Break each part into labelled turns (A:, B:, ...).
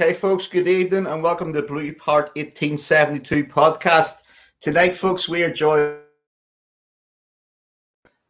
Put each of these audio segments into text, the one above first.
A: Okay, folks, good evening and welcome to Blueheart 1872 podcast. Tonight, folks, we are joined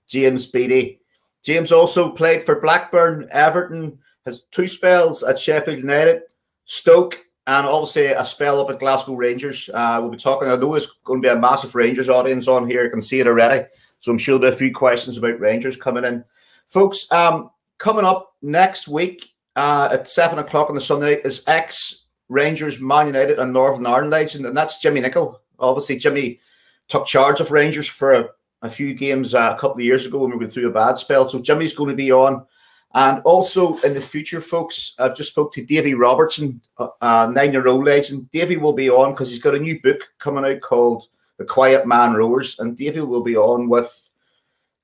A: James Beattie. James also played for Blackburn, Everton, has two spells at Sheffield United, Stoke, and obviously a spell up at Glasgow Rangers. Uh, we'll be talking, I know it's going to be a massive Rangers audience on here. I can see it already. So I'm sure there'll be a few questions about Rangers coming in. Folks, um, coming up next week, uh, at seven o'clock on the Sunday is ex Rangers, Man United, and Northern Ireland legend, and that's Jimmy Nicholl. Obviously, Jimmy took charge of Rangers for a, a few games uh, a couple of years ago when we went through a bad spell. So Jimmy's going to be on. And also in the future, folks, I've just spoke to Davy Robertson, a nine-year-old legend. Davy will be on because he's got a new book coming out called The Quiet Man Rowers, and Davy will be on with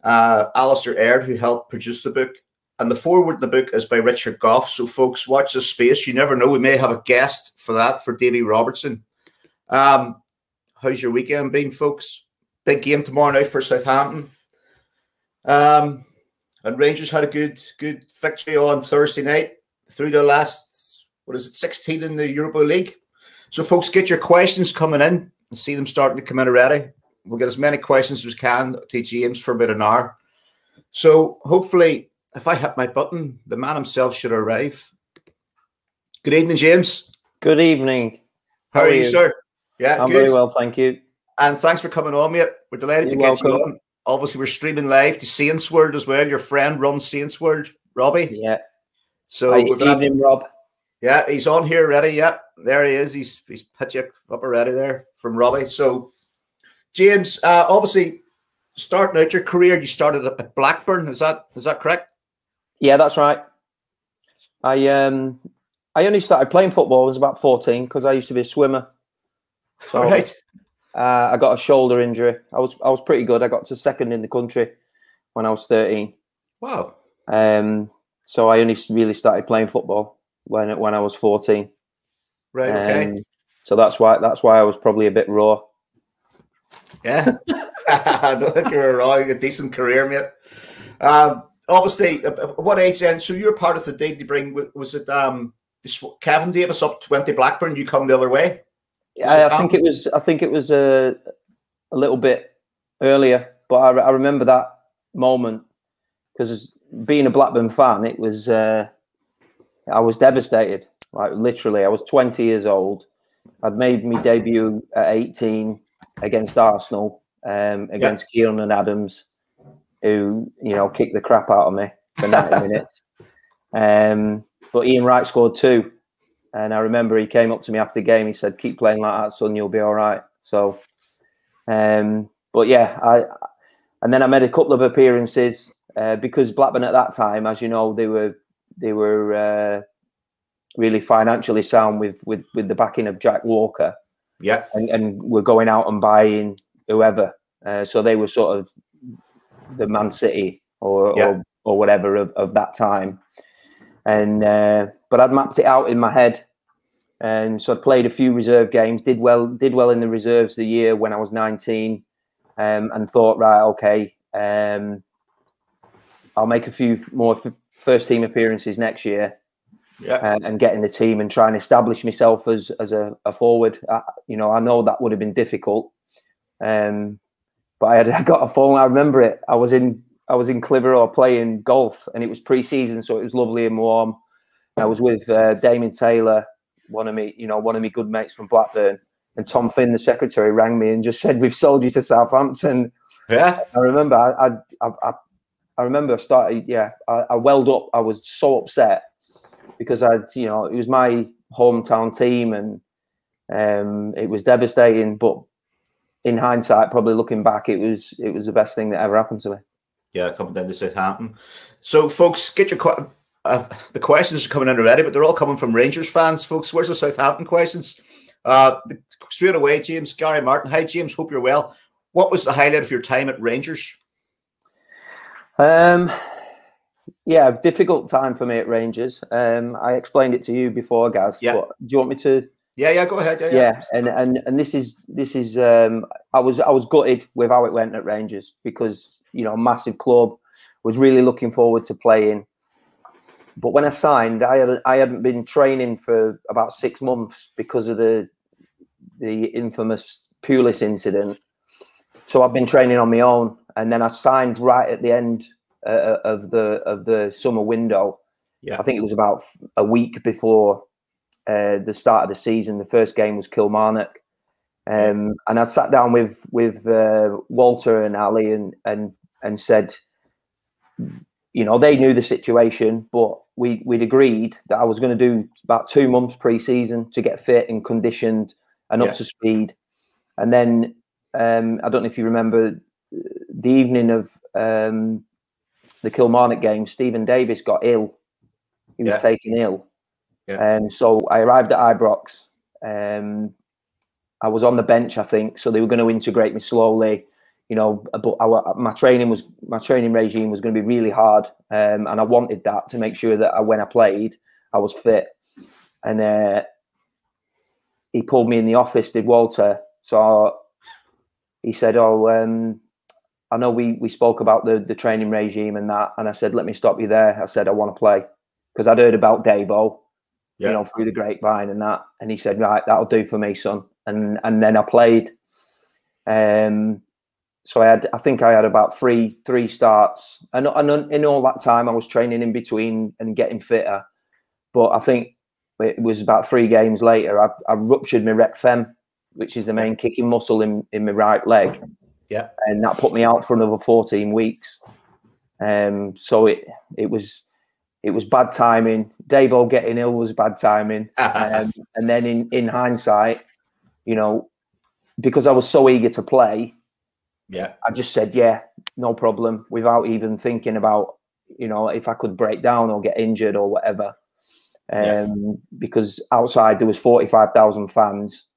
A: uh, Alistair Aird, who helped produce the book, and the foreword in the book is by Richard Gough. So, folks, watch this space. You never know. We may have a guest for that for Davy Robertson. Um, how's your weekend been, folks? Big game tomorrow night for Southampton. Um, and Rangers had a good, good victory on Thursday night through the last, what is it, 16 in the Europa League. So, folks, get your questions coming in and see them starting to come in already. We'll get as many questions as we can to James for about an hour. So, hopefully, if I hit my button, the man himself should arrive. Good evening, James.
B: Good evening.
A: How, How are, you, you, sir?
B: Yeah, I'm good. very well, thank you.
A: And thanks for coming on, mate. We're delighted You're to get welcome. you on. Obviously, we're streaming live to Saints World as well. Your friend runs Saints World, Robbie.
B: Yeah.
A: So
B: Hi, we're evening, Rob.
A: Yeah, he's on here ready. Yeah, there he is. He's he's put you up already there from Robbie. So, James, uh, obviously, starting out your career, you started at Blackburn. Is that is that correct?
B: Yeah, that's right. I um I only started playing football I was about 14 because I used to be a swimmer.
A: So right.
B: uh, I got a shoulder injury. I was I was pretty good. I got to second in the country when I was 13.
A: Wow.
B: Um so I only really started playing football when when I was 14.
A: Right, okay. Um,
B: so that's why that's why I was probably a bit raw.
A: Yeah. I don't think you're raw. You a decent career, mate. Um, obviously, uh, uh, what age then? So you're part of the day to bring. Was it um Kevin Davies up twenty Blackburn? You come the other way.
B: Yeah, I think it was. I think it was a a little bit earlier, but I, I remember that moment because being a Blackburn fan, it was. Uh, I was devastated. Like literally, I was twenty years old. I'd made my debut at eighteen against Arsenal, um, against yeah. Keown and Adams who you know kicked the crap out of me for 90 minutes. Um, but Ian Wright scored two, and I remember he came up to me after the game. He said, "Keep playing like that, son. You'll be all right." So, um, but yeah, I and then I made a couple of appearances uh, because Blackburn at that time, as you know, they were they were uh, really financially sound with with with the backing of Jack Walker.
A: Yeah,
B: and, and we're going out and buying whoever. Uh, so they were sort of the Man City or yeah. or, or, whatever of, of that time. And uh, but I'd mapped it out in my head, and so I played a few reserve games. Did well, did well in the reserves the year when I was nineteen, um, and thought right, okay, um, I'll make a few more f- first team appearances next year.
A: Yeah.
B: And, and, get in the team and try and establish myself as as a, a forward. I, you know, I know that would have been difficult, um, but I had I got a phone. I remember it. I was in I was in Clitheroe playing golf, and it was pre-season, so it was lovely and warm. I was with uh, Damien Taylor, one of me, you know, one of me good mates from Blackburn, and Tom Finn, the secretary, rang me and just said, "We've sold you to Southampton."
A: Yeah,
B: I remember. I I I, I remember I started. Yeah, I, I welled up. I was so upset because I'd, you know, it was my hometown team, and um, it was devastating. But in hindsight, probably looking back, it was it was the best thing that ever happened to me.
A: Yeah, coming down to Southampton. So, folks, get your uh, the questions are coming in already, but they're all coming from Rangers fans, folks. Where's the Southampton questions? Uh, straight away, James Gary Martin. Hi, James. Hope you're well. What was the highlight of your time at Rangers?
B: Um, yeah, difficult time for me at Rangers. Um, I explained it to you before, Gaz.
A: Yeah.
B: do you want me to
A: yeah, yeah, go ahead. Yeah,
B: yeah, yeah. and and and this is this is um, I was I was gutted with how it went at Rangers because you know massive club was really looking forward to playing, but when I signed, I had I hadn't been training for about six months because of the the infamous Pulis incident. So I've been training on my own, and then I signed right at the end uh, of the of the summer window.
A: Yeah.
B: I think it was about a week before uh, the start of the season. The first game was Kilmarnock, um, and I sat down with with uh, Walter and Ali and and and said, you know, they knew the situation, but we we'd agreed that I was going to do about two months pre-season to get fit and conditioned and
A: Yeah.
B: up to speed, and then um, I don't know if you remember the evening of um, the Kilmarnock game, Steven Davis got ill. He was
A: Yeah.
B: taken ill.
A: Yeah.
B: And so I arrived at Ibrox. Um, I was on the bench, I think, so they were going to integrate me slowly. You know, but I, my training was my training regime was going to be really hard, um, and I wanted that to make sure that I, when I played, I was fit. And uh, he pulled me in the office, did Walter. So he said, "Oh, um, I know we we spoke about the the training regime and that." And I said, "Let me stop you there." I said, "I want to play because I'd heard about Davo,
A: Yeah.
B: you know, through the grapevine and that." And he said, "Right, that'll do for me, son." And and then I played. Um, so I had, I think I had about three three starts, and and in all that time I was training in between and getting fitter. But I think it was about three games later I, I ruptured my rec fem, which is the main kicking muscle in in my right leg
A: Yeah.
B: and that put me out for another 14 weeks. Um, so it it was it was bad timing. Davo getting ill was bad timing. Um, and then in in hindsight, you know, because I was so eager to play,
A: yeah.
B: I just said, yeah, no problem, without even thinking about, you know, if I could break down or get injured or whatever. Um,
A: Yeah.
B: because outside there was 45,000 fans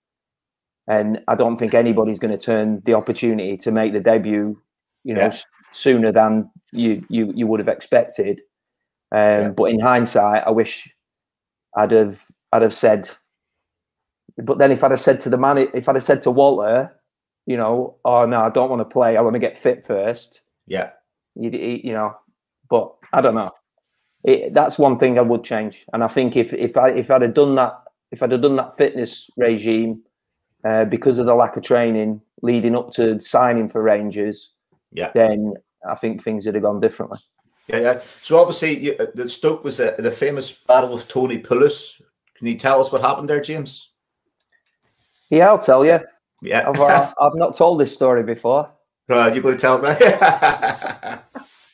B: and I don't think anybody's going to turn the opportunity to make the debut, you know,
A: Yeah.
B: sooner than you, you, you would have expected. Um,
A: Yeah.
B: but in hindsight, I wish I'd have, I'd have said, but then if I'd have said to the man, if I'd have said to Walter, you know, oh no, I don't want to play. I want to get fit first.
A: Yeah.
B: You, you know, but I don't know. It, that's one thing I would change, and I think if if I if I'd have done that, if I'd have done that fitness regime, uh, because of the lack of training leading up to signing for Rangers,
A: Yeah.
B: then I think things would have gone differently.
A: Yeah, yeah. So obviously, you, uh, the Stoke was the, the famous battle with Tony Pulis. Can you tell us what happened there, James?
B: Yeah, I'll tell you.
A: Yeah.
B: I've uh, I've not told this story before.
A: right, you're going to tell me.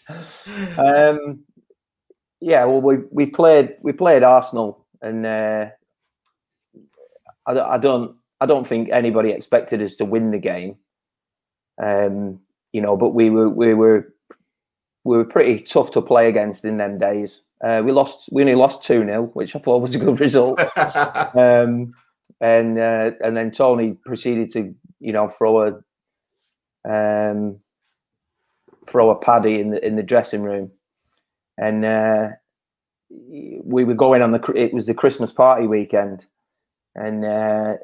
B: Um, yeah, well, we we played we played Arsenal, and uh, I, don't- I don't I don't think anybody expected us to win the game. Um, you know, but we were we were we were pretty tough to play against in them days. Uh, we lost we only lost two 0 which I thought was a good result. um, and uh, and then Tony proceeded to you know throw a um, throw a paddy in the in the dressing room, and uh, we were going on the it was the Christmas party weekend, and uh,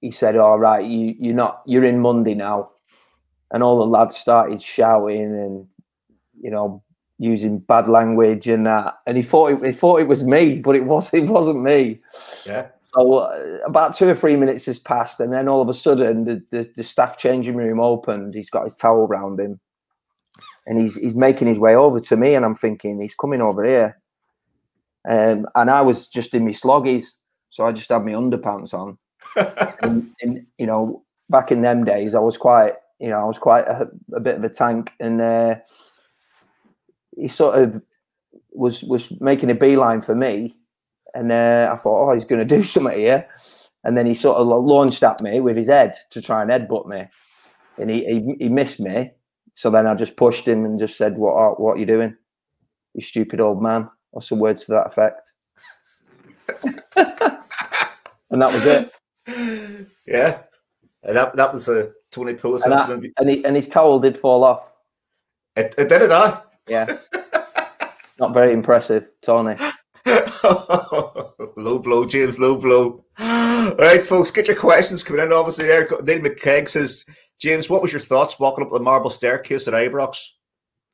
B: he said, "All right, you you're not you're in Monday now," and all the lads started shouting and you know using bad language and that, and he thought it, he thought it was me, but it was it wasn't me.
A: yeah.
B: So uh, about two or three minutes has passed, and then all of a sudden, the, the, the staff changing room opened. He's got his towel round him, and he's he's making his way over to me, and I'm thinking he's coming over here. Um, and I was just in my sloggies, so I just had my underpants on. And, and you know, back in them days, I was quite, you know, I was quite a, a bit of a tank, and uh, he sort of was was making a beeline for me, and uh, I thought, oh, he's going to do something here. And then he sort of launched at me with his head to try and headbutt me, and he he, he missed me. So then I just pushed him and just said, "What are, what are you doing, you stupid old man?" Or some words to that effect. and that was it.
A: yeah. And that that was a Tony Pulis
B: And, that- and, he, and his towel did fall off.
A: It, it did it, huh?
B: Yeah. Not very impressive, Tony.
A: low blow, James, low blow. All right, folks, get your questions coming in. Obviously, there, Neil McKegg says, James, what was your thoughts walking up the marble staircase at Ibrox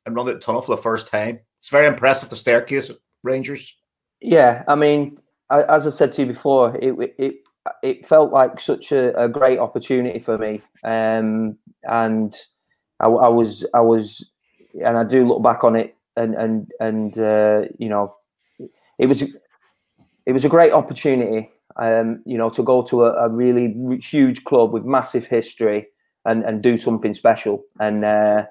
A: and running the tunnel for the first time? it's very impressive the staircase at Rangers.
B: Yeah, I mean, as I said to you before, it it it felt like such a, a great opportunity for me, um, and I, I, was I was, and I do look back on it, and and and uh, you know, it was it was a great opportunity, um, you know, to go to a, a really huge club with massive history and and do something special, and uh,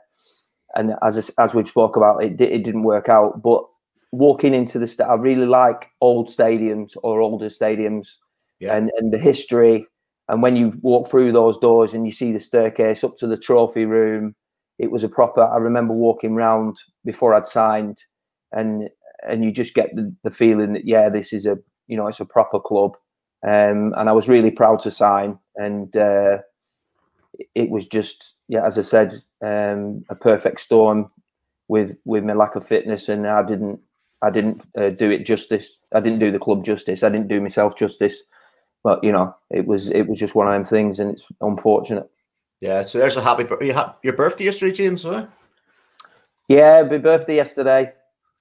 B: and as as we've spoke about, it it didn't work out, but walking into the st- I really like old stadiums or older stadiums yeah. and, and the history. And when you walk through those doors and you see the staircase up to the trophy room, it was a proper. I remember walking round before I'd signed, and and you just get the, the feeling that yeah, this is a you know it's a proper club. Um, and I was really proud to sign, and uh, it was just yeah, as I said, um, a perfect storm with with my lack of fitness, and I didn't I didn't uh, do it justice. I didn't do the club justice. I didn't do myself justice. But you know, it was it was just one of them things, and it's unfortunate.
A: Yeah. So there's a happy your birthday yesterday, James. Huh?
B: Yeah, my birthday yesterday.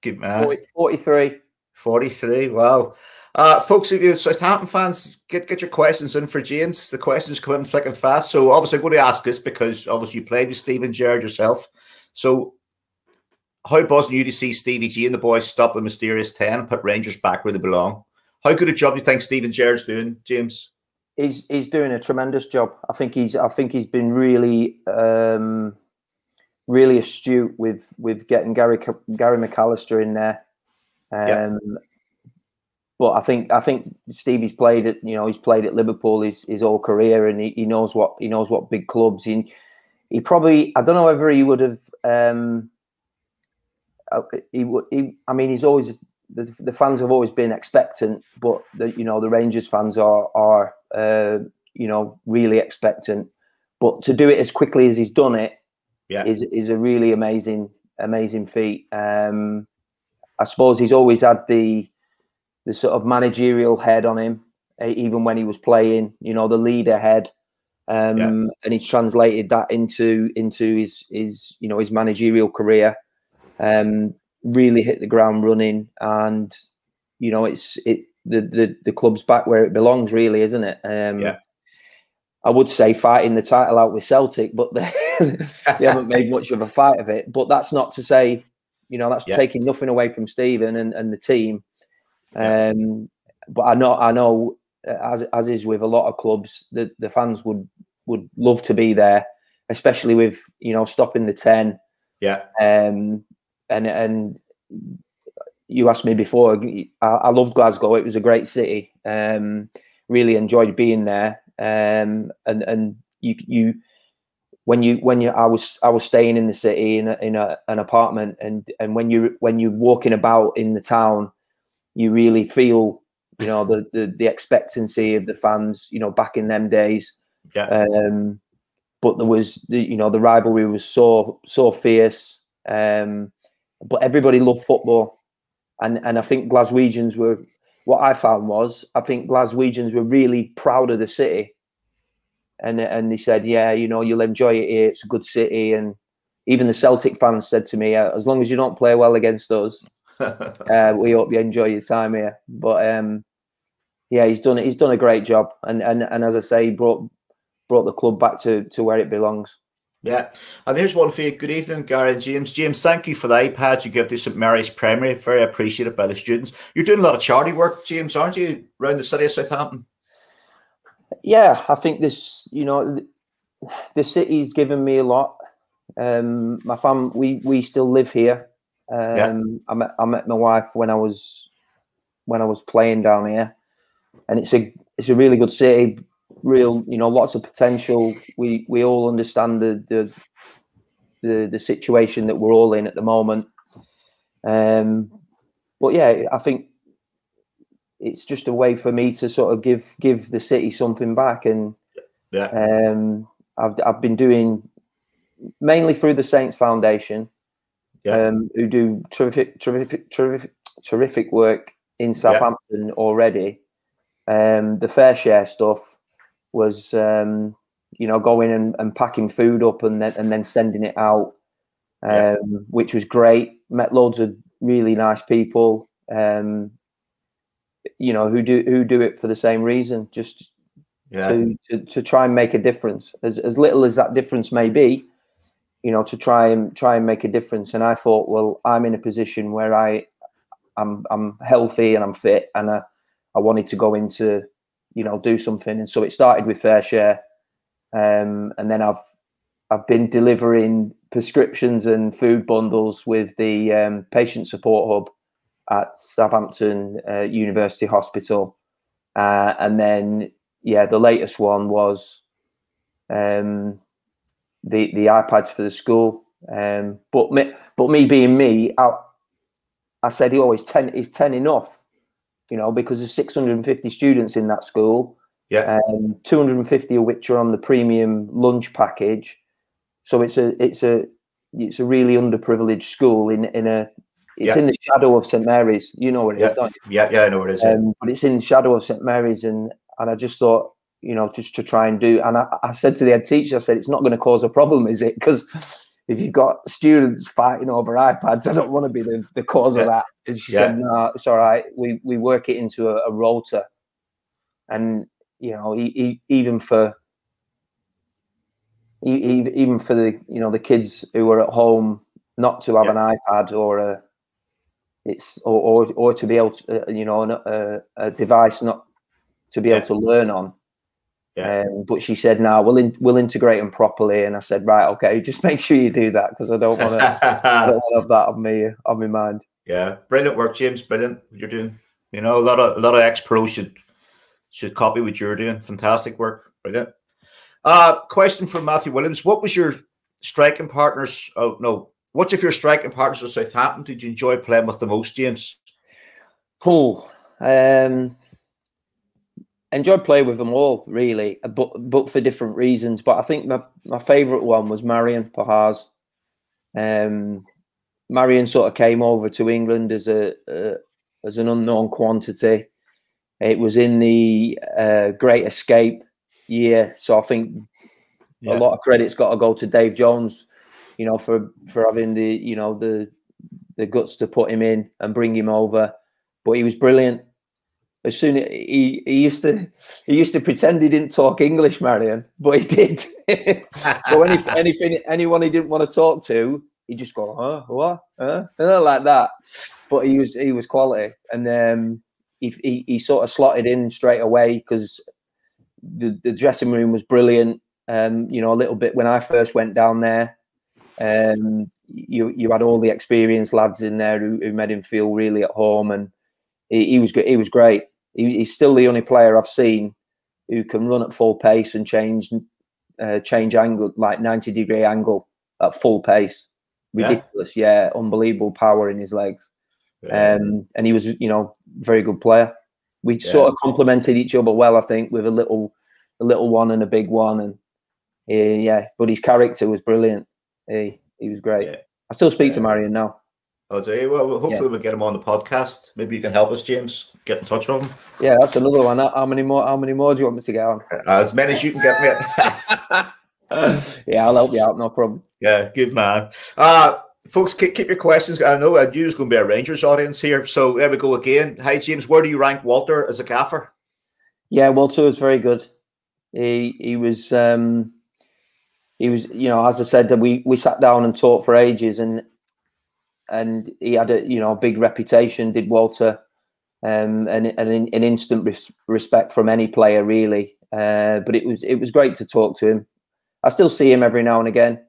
A: Good man. 40,
B: 43.
A: 43. Wow. Uh, folks, if you're Southampton fans, get get your questions in for James. The questions come in thick and fast. So obviously, I'm going to ask this because obviously you played with Steven Gerrard yourself. So how buzzing you to see Stevie G and the boys stop the mysterious 10 and put Rangers back where they belong? How good a job do you think Steven Gerrard's doing, James?
B: He's he's doing a tremendous job. I think he's I think he's been really um, really astute with with getting Gary Gary McAllister in there. Um, yep. But I think I think Stevie's played at you know he's played at Liverpool his, his whole career and he, he knows what he knows what big clubs he he probably I don't know whether he would have um, uh, he would. He, I mean, he's always the, the fans have always been expectant, but the, you know the Rangers fans are are uh, you know really expectant. But to do it as quickly as he's done it
A: yeah.
B: is is a really amazing amazing feat. Um, I suppose he's always had the the sort of managerial head on him, even when he was playing. You know, the leader head. Um, yeah. and he's translated that into into his his you know his managerial career um, really hit the ground running, and you know it's it the the the club's back where it belongs, really, isn't it? Um,
A: yeah.
B: I would say fighting the title out with Celtic, but they, they haven't made much of a fight of it. But that's not to say, you know, that's yeah. taking nothing away from Steven and, and the team. Yeah. Um, but I know, I know, uh, as as is with a lot of clubs, the the fans would would love to be there, especially with you know stopping the ten.
A: Yeah.
B: Um, and and you asked me before. I, I love Glasgow. It was a great city. Um, really enjoyed being there. Um, and and you you when you when you I was I was staying in the city in a, in a, an apartment and and when you when you're walking about in the town, you really feel you know the the, the expectancy of the fans. You know back in them days.
A: Yeah.
B: Um, but there was the you know the rivalry was so so fierce. Um, but everybody loved football, and and I think Glaswegians were. What I found was, I think Glaswegians were really proud of the city, and and they said, yeah, you know, you'll enjoy it here. It's a good city, and even the Celtic fans said to me, uh, as long as you don't play well against us, uh, we hope you enjoy your time here. But um, yeah, he's done it. He's done a great job, and and and as I say, he brought brought the club back to to where it belongs.
A: Yeah, and here's one for you. Good evening, Gary and James. James, thank you for the iPads you give to St Mary's Primary. Very appreciated by the students. You're doing a lot of charity work, James, aren't you, around the city of Southampton?
B: Yeah, I think this, you know, the city's given me a lot. Um, my fam, we we still live here. Um, yeah. I met I met my wife when I was when I was playing down here, and it's a it's a really good city real, you know, lots of potential. We we all understand the the the, the situation that we're all in at the moment. Um, but yeah, I think it's just a way for me to sort of give give the city something back, and
A: yeah,
B: um, I've I've been doing mainly through the Saints Foundation,
A: yeah.
B: um, who do terrific terrific terrific terrific work in Southampton yeah. already. Um, the FareShare stuff was um, you know going and, and packing food up and then and then sending it out, um, yeah. which was great. Met loads of really nice people. Um, you know who do who do it for the same reason, just yeah. to, to to try and make a difference, as as little as that difference may be. You know, to try and try and make a difference. And I thought, well, I'm in a position where I, I'm I'm healthy and I'm fit, and I, I wanted to go into, you know, do something. And so it started with FareShare, um, and then I've I've been delivering prescriptions and food bundles with the um, patient support hub at Southampton uh, University Hospital, uh, and then yeah, the latest one was um, the the iPads for the school. Um, but me, but me being me, I, I said, oh, is ten is ten enough? You know, because there's 650 students in that school.
A: Yeah.
B: Um, 250 of which are on the premium lunch package. So it's a it's a it's a really underprivileged school in in a it's yeah. in the shadow of St Mary's. You know where it
A: yeah.
B: is, don't
A: you? Yeah, yeah, I know where it is. Um,
B: but it's in the shadow of St Mary's, and and I just thought, you know, just to try and do. And I, I said to the head teacher, I said, it's not going to cause a problem, is it? Because if you've got students fighting over iPads, I don't want to be the, the cause yeah. of that. And she said, no, it's all right. We we work it into a, a rota, and you know, he, he, even for even for the you know the kids who are at home not to have yeah. an iPad or a it's or or, or to be able to uh, you know a, a, device not to be yeah. able to learn on. Yeah. Um, but she said, "No, we'll in, we'll integrate them properly." And I said, "Right, okay, just make sure you do that because I don't want to have that on me on my mind."
A: Yeah, brilliant work, James. Brilliant what you're doing. You know, a lot of a lot of ex pros should should copy what you're doing. Fantastic work. Brilliant. Uh, question from Matthew Williams. What was your striking partners? Oh, no. What's if your striking partners at Southampton did you enjoy playing with the most, James?
B: Cool. Um, enjoyed playing with them all, really, but but for different reasons. But I think my, my favourite one was Marian Pahars. Um, Marian sort of came over to England as a uh, as an unknown quantity. It was in the uh, Great Escape year. So I think yeah. a lot of credit's got to go to Dave Jones, you know, for for having the you know the the guts to put him in and bring him over. But he was brilliant. As soon as he, he used to he used to pretend he didn't talk English, Marian, but he did. so any, anything anyone he didn't want to talk to, he just go, huh, what, huh, like that. But he was he was quality, and um, he, he, he sort of slotted in straight away because the, the dressing room was brilliant. Um, you know, a little bit when I first went down there, um, you you had all the experienced lads in there who, who made him feel really at home, and he, he was he was great. He, he's still the only player I've seen who can run at full pace and change uh, change angle like ninety degree angle at full pace. Ridiculous, yeah, yeah unbelievable power in his legs. Yeah. Um, and he was, you know, very good player we yeah. sort of complemented each other well, I think, with a little a little one and a big one, and yeah, but his character was brilliant. He he was great. I still speak to Marian now.
A: Oh, do you? Well, hopefully yeah. we'll get him on the podcast. Maybe you can help us, James. Get in touch with him.
B: Yeah, that's another one. How many more? How many more do you want me to get on?
A: Uh, as many as you can get
B: me. yeah, I'll help you out. No problem.
A: Yeah, good man. Uh folks, keep, keep your questions. I know uh, you's going to be a Rangers audience here, so there we go again. Hi, James. Where do you rank Walter as a gaffer?
B: Yeah, Walter was very good. He he was um, he was you know as I said that we we sat down and talked for ages and and he had a you know a big reputation. Did Walter um, and, and an, an instant res- respect from any player really. Uh, but it was it was great to talk to him. I still see him every now and again.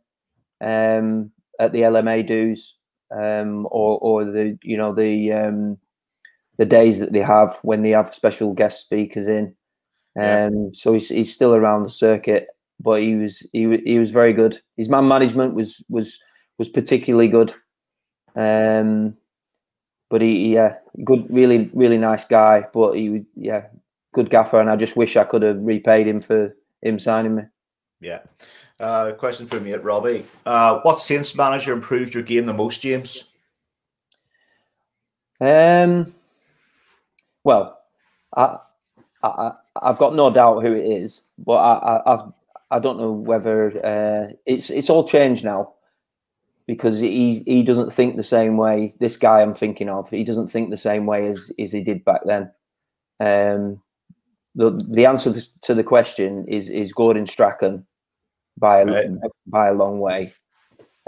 B: Um, at the LMA dues um, or or the you know the um, the days that they have when they have special guest speakers in. Um, yeah. So he's he's still around the circuit, but he was he he was very good. His man management was was was particularly good. Um, but he yeah good really really nice guy. But he yeah good gaffer, and I just wish I could have repaid him for him signing me.
A: Yeah. Uh, question for me at Robbie. Uh, what Saints manager improved your game the most, James?
B: Um, well, I, I, I've got no doubt who it is, but I, I, I've, I don't know whether uh, it's it's all changed now. Because he he doesn't think the same way. This guy I'm thinking of, he doesn't think the same way as as he did back then. Um, the the answer to the question is is Gordon Strachan by a, right. by a long way.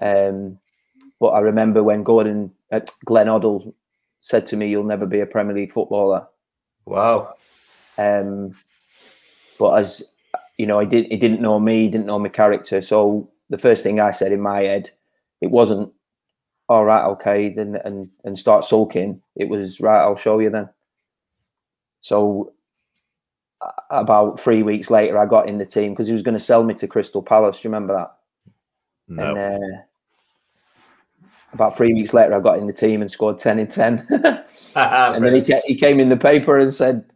B: Um, but I remember when Gordon uh, Glenn Hoddle said to me, "You'll never be a Premier League footballer."
A: Wow.
B: Um, but as you know, he didn't he didn't know me, he didn't know my character. So the first thing I said in my head, it wasn't all right, okay, then and and start sulking. It was right, I'll show you then. So about three weeks later, I got in the team because he was going to sell me to Crystal Palace. Do you remember that?
A: No. And, uh,
B: about three weeks later, I got in the team and scored 10 in 10. and then he, he came in the paper and said,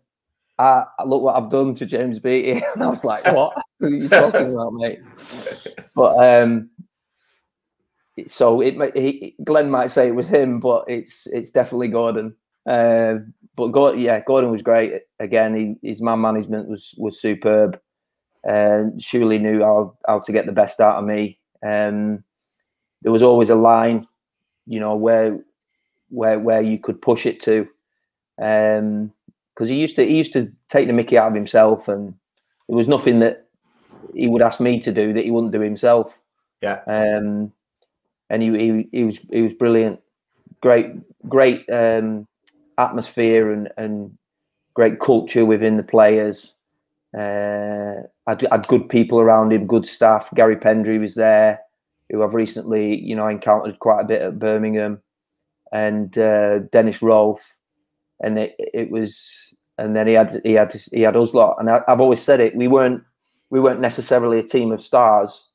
B: ah, Look what I've done to James Beattie. And I was like, What are you talking about, mate? But um, so it he, Glenn might say it was him, but it's it's definitely Gordon. Uh, but Gordon, yeah, Gordon was great. Again, he, his man management was was superb. Uh, surely knew how, how to get the best out of me. Um, there was always a line you know where where where you could push it to um because he used to he used to take the mickey out of himself and there was nothing that he would ask me to do that he wouldn't do himself
A: yeah
B: um and he he, he was he was brilliant. Great great um atmosphere and and great culture within the players. Uh had, had good people around him good staff. Garry Pendrey was there who I've recently, you know, encountered quite a bit at Birmingham, and uh, Dennis Rofe, and it, it was, and then he had he had he had us lot, and I, I've always said it. We weren't we weren't necessarily a team of stars,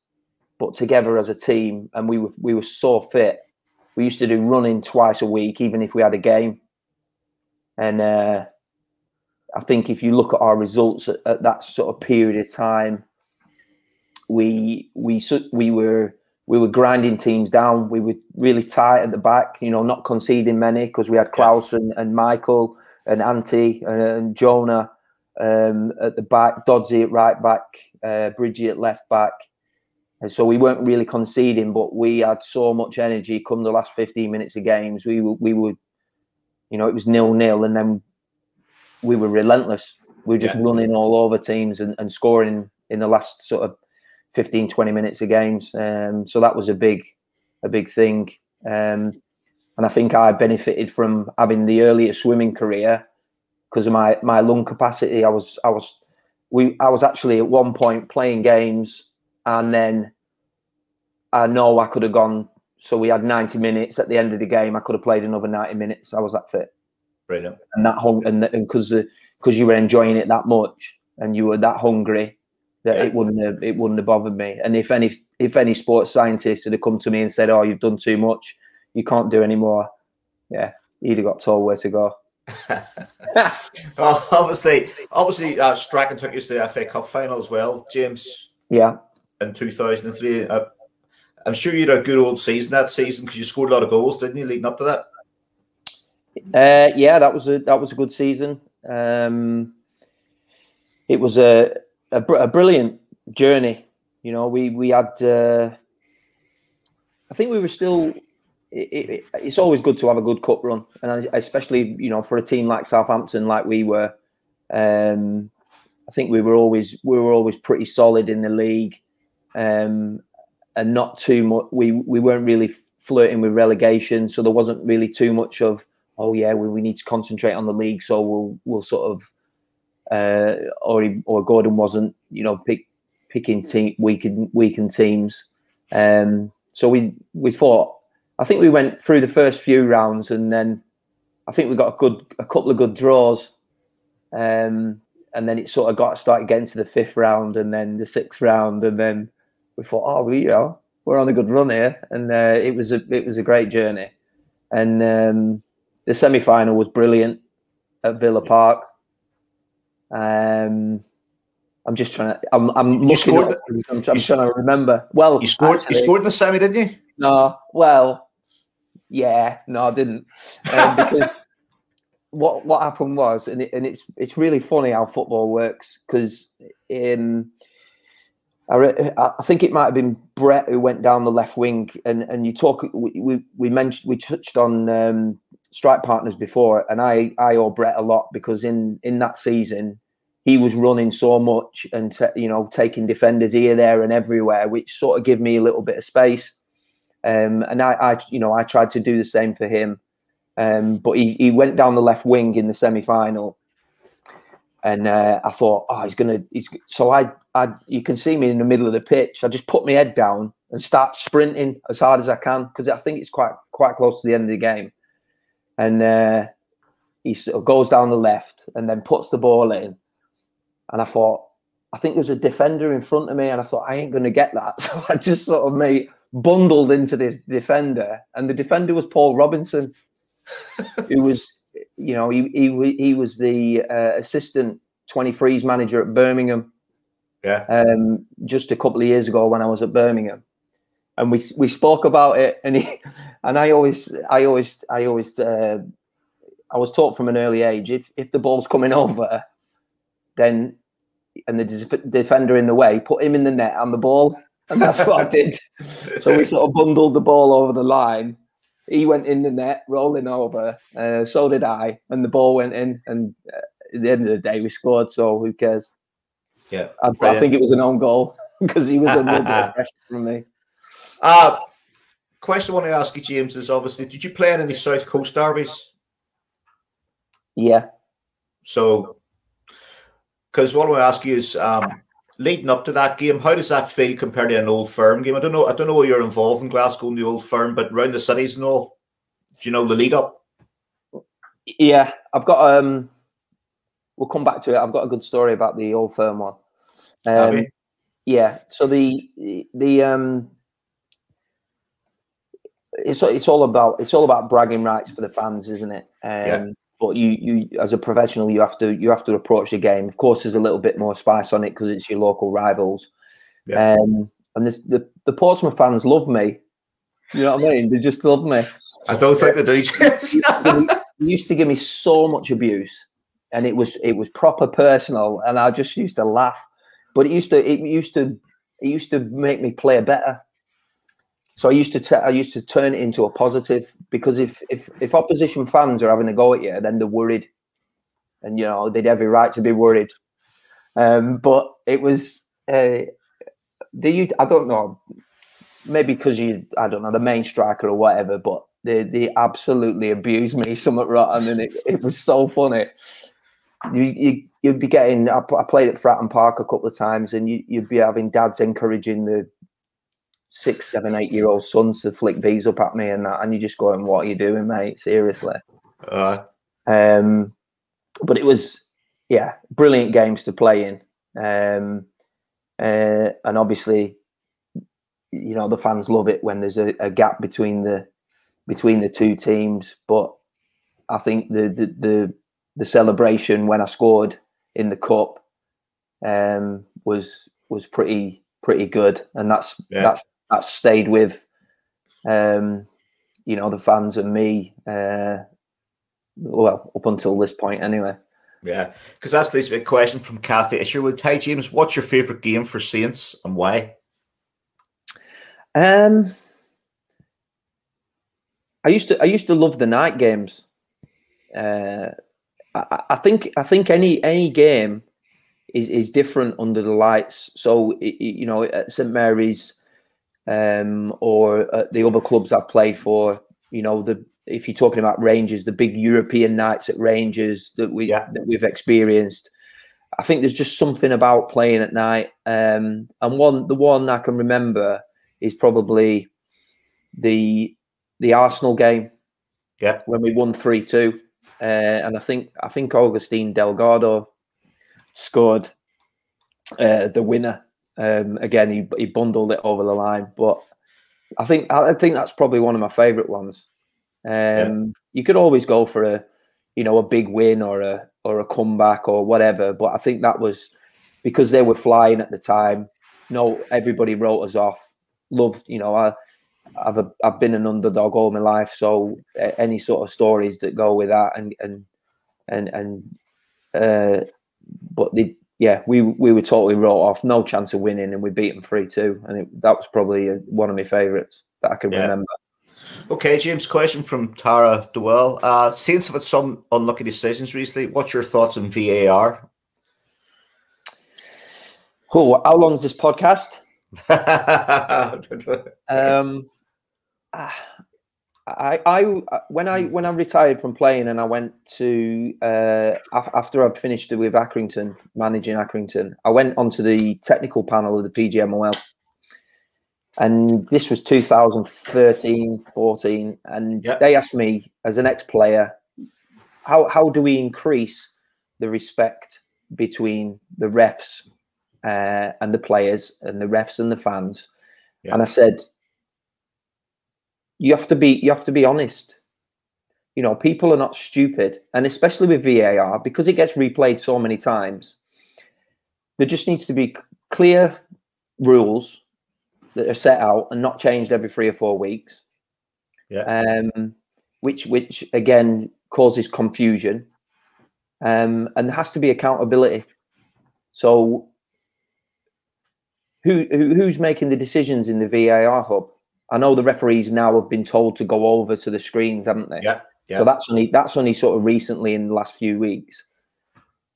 B: but together as a team, and we were we were so fit. We used to do running twice a week, even if we had a game. And uh, I think if you look at our results at, at that sort of period of time, we we we were we were grinding teams down. We were really tight at the back, you know, not conceding many because we had Claus and, and Michael and Antti and Jonah um, at the back, Dodgy at right back, uh, Bridgie at left back. And so we weren't really conceding, but we had so much energy come the last 15 minutes of games. We, we would, you know, it was nil nil, and then we were relentless. We were just yeah. running all over teams and, and scoring in the last sort of 15, 20 minutes of games. Um, so that was a big, a big thing. Um, and I think I benefited from having the earlier swimming career because of my my lung capacity. I was I was we I was actually at one point playing games and then I know I could have gone. So we had 90 minutes at the end of the game. I could have played another 90 minutes. I was that fit.
A: Brilliant.
B: And that hung and because because you were enjoying it that much and you were that hungry, that yeah. it wouldn't have it wouldn't have bothered me. And if any if any sports scientist had come to me and said, "Oh, you've done too much, you can't do any more," yeah, he'd have got told where to go.
A: well, obviously, obviously, uh, Strachan took you to the FA Cup final as well, James.
B: Yeah.
A: In two thousand and three, uh, I'm sure you had a good old season that season because you scored a lot of goals, didn't you, leading up to that?
B: Uh, yeah, that was a that was a good season. Um, it was a a, a brilliant journey. You know, we we had. Uh, I think we were still. It, it, it's always good to have a good cup run, and especially you know for a team like Southampton, like we were. Um, I think we were always we were always pretty solid in the league, um, and not too much. We we weren't really flirting with relegation, so there wasn't really too much of oh yeah, we, we need to concentrate on the league, so we'll we'll sort of uh, or or Gordon wasn't, you know, pick, picking team weakened weakened teams. Um, so we we thought. I think we went through the first few rounds, and then I think we got a good a couple of good draws. Um, and then it sort of got started getting to the fifth round, and then the sixth round, and then we thought, oh, we you know we're on a good run here, and uh, it was a it was a great journey. And um, the semi final was brilliant at Villa Park. Um, I'm just trying to. I'm. I'm looking. Scored, at, I'm, I'm trying to remember. Well,
A: you scored. Actually, you scored in the semi, didn't you?
B: No. Well, yeah. No, I didn't. Um, because what what happened was, and it, and it's it's really funny how football works because um, I, think it might have been Brett who went down the left wing, and and you talk. We we, we mentioned we touched on um, strike partners before, and I I owe Brett a lot because in in that season he was running so much and you know taking defenders here, there, and everywhere, which sort of gave me a little bit of space. Um, and I, I, you know, I tried to do the same for him, um, but he, he went down the left wing in the semi final, and uh, I thought, oh, he's gonna. He's so I, I, you can see me in the middle of the pitch. I just put my head down and start sprinting as hard as I can because I think it's quite quite close to the end of the game, and uh, he sort of goes down the left and then puts the ball in, and I thought, I think there's a defender in front of me, and I thought I ain't gonna get that, so I just sort of made bundled into this defender, and the defender was Paul Robinson, who was you know, he he he was the uh, assistant 23s manager at Birmingham.
A: Yeah.
B: Um, just a couple of years ago when I was at Birmingham, and we we spoke about it, and he and I always I always I always uh, I was taught from an early age if if the ball's coming over, then and the defender in the way, put him in the net on the ball, and that's what I did. So we sort of bundled the ball over the line, he went in the net, rolling over. Uh, so did I, and the ball went in. And uh, at the end of the day, we scored. So who cares?
A: Yeah,
B: I, I think it was an own goal because he was a little bit of pressure from me.
A: Uh, question I want to ask you, James, is obviously, did you play in any South Coast derbies?
B: Yeah.
A: So, because what I want to ask you is, um, leading up to that game, how does that feel compared to an old firm game? I don't know. I don't know where you're involved in Glasgow in the old firm, but around the cities and all, do you know the lead up?
B: Yeah, I've got. um We'll come back to it. I've got a good story about the old firm one. Um, yeah. So the the um it's it's all about it's all about bragging rights for the fans, isn't it? Um, yeah but you you as a professional you have to you have to approach the game. Of course there's a little bit more spice on it because it's your local rivals. Yeah. um, and this, the the portsmouth fans love me. You know what i mean? They just love me.
A: I don't think they do
B: they used to give me so much abuse and it was it was proper personal and i just used to laugh. But it used to it used to it used to make me play better so I used to t- I used to turn it into a positive because if if if opposition fans are having a go at you, then they're worried, and you know they'd every right to be worried. Um, but it was uh, the I don't know maybe because you I don't know the main striker or whatever, but they they absolutely abused me somewhat rotten, and it, it was so funny. You, you you'd be getting I, I played at Fratton Park a couple of times, and you, you'd be having dads encouraging the six, seven, eight year old sons to flick bees up at me and that, and you're just going, "What are you doing, mate? Seriously." Uh. Um, but it was, yeah, brilliant games to play in, um, uh, and obviously, you know, the fans love it when there's a, a, gap between the between the two teams. But I think the the the, the celebration when I scored in the cup um, was was pretty pretty good, and that's yeah. that's that stayed with um, you know the fans and me uh, well up until this point anyway.
A: Yeah because that's this big question from kathy. Isherwood hi james what's your favorite game for saints and why?
B: Um i used to i used to love the night games. Uh I, I think i think any any game is is different under the lights. So it, you know at st mary's um, or uh, the other clubs I've played for. You know, the if you're talking about Rangers, the big European nights at Rangers that we yeah. that we've experienced. I think there's just something about playing at night. Um, and one the one I can remember is probably the the Arsenal game.
A: Yeah.
B: When we won 3-2. Uh, and I think I think Augustine Delgado scored uh, the winner um, again, he, he bundled it over the line, but I think I think that's probably one of my favourite ones. Um, yeah. You could always go for a, you know, a big win or a or a comeback or whatever, but I think that was because they were flying at the time. No, everybody wrote us off. Loved, you know, I, I've a, I've been an underdog all my life, so any sort of stories that go with that and and and and uh, but they yeah, we we were totally wrote off, no chance of winning, and we beat them three two, and it, that was probably a, one of my favourites that I can yeah. remember.
A: Okay, James. Question from Tara Dwell. Uh, Saints have had some unlucky decisions recently. What's your thoughts on VAR?
B: Oh, how long is this podcast? um, I, I, when I when I retired from playing and I went to uh, after I'd finished with Accrington managing Accrington, I went onto the technical panel of the PGMOL, and this was 2013, 14, and yep. they asked me as an ex-player, how how do we increase the respect between the refs uh, and the players and the refs and the fans? Yep. And I said, you have to be you have to be honest. You know, people are not stupid, and especially with VAR because it gets replayed so many times. There just needs to be clear rules that are set out and not changed every three or four weeks.
A: Yeah.
B: Um, which which again causes confusion. Um, and there has to be accountability. So who, who who's making the decisions in the VAR hub? I know the referees now have been told to go over to the screens, haven't they?
A: Yeah. yeah.
B: So that's only that's only sort of recently in the last few weeks.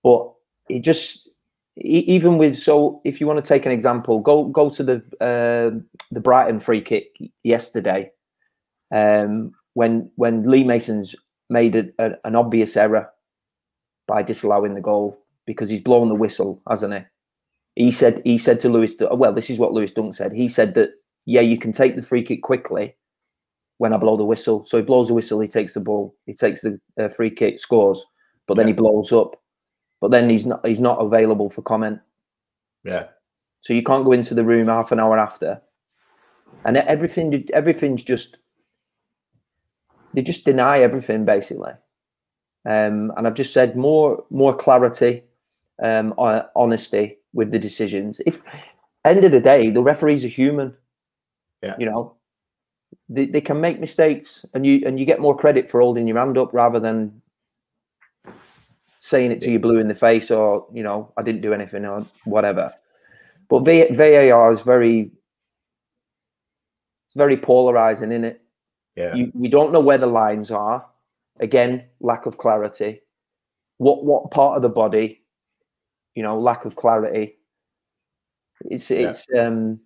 B: But it just even with so if you want to take an example, go go to the uh, the Brighton free kick yesterday, um, when when Lee Mason's made a, a, an obvious error by disallowing the goal because he's blown the whistle, hasn't he? He said he said to Lewis, well, this is what Lewis Dunk said. He said that yeah, you can take the free kick quickly when I blow the whistle. So he blows the whistle, he takes the ball, he takes the uh, free kick, scores, but then yeah. he blows up. But then he's not he's not available for comment.
A: Yeah.
B: So you can't go into the room half an hour after, and everything everything's just they just deny everything basically. Um, and I've just said more more clarity, um, honesty with the decisions. If end of the day, the referees are human.
A: Yeah.
B: You know, they, they can make mistakes and you and you get more credit for holding your hand up rather than saying it to you blue in the face or, you know, I didn't do anything or whatever. But VAR is very it's very polarizing, in it?
A: Yeah.
B: You, we don't know where the lines are. Again, lack of clarity. What what part of the body, you know, lack of clarity. It's it's yeah. um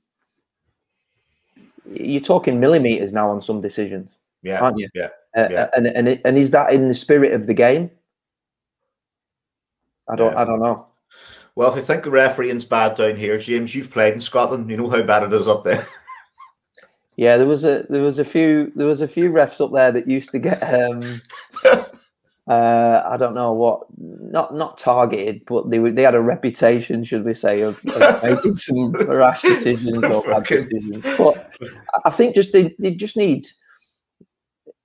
B: you're talking millimeters now on some decisions,
A: yeah,
B: aren't you?
A: Yeah,
B: uh,
A: yeah.
B: And and and is that in the spirit of the game? I don't. Yeah. I don't know.
A: Well, if you think the refereeing's bad down here, James, you've played in Scotland. You know how bad it is up there.
B: Yeah, there was a there was a few there was a few refs up there that used to get um uh, I don't know what, not not targeted, but they were they had a reputation, should we say, of, of making some rash decisions or bad decisions. But I think just they, they just need,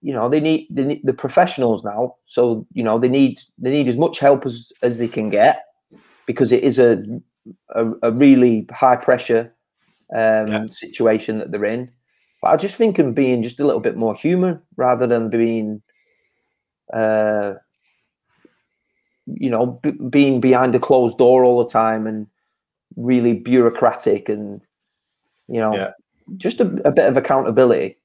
B: you know, they need, they need the professionals now. So you know, they need they need as much help as as they can get because it is a a, a really high pressure um, yeah. situation that they're in. But I just think of being just a little bit more human rather than being uh, you know, b- being behind a closed door all the time and really bureaucratic and, you know,
A: yeah.
B: just a, a, bit of accountability.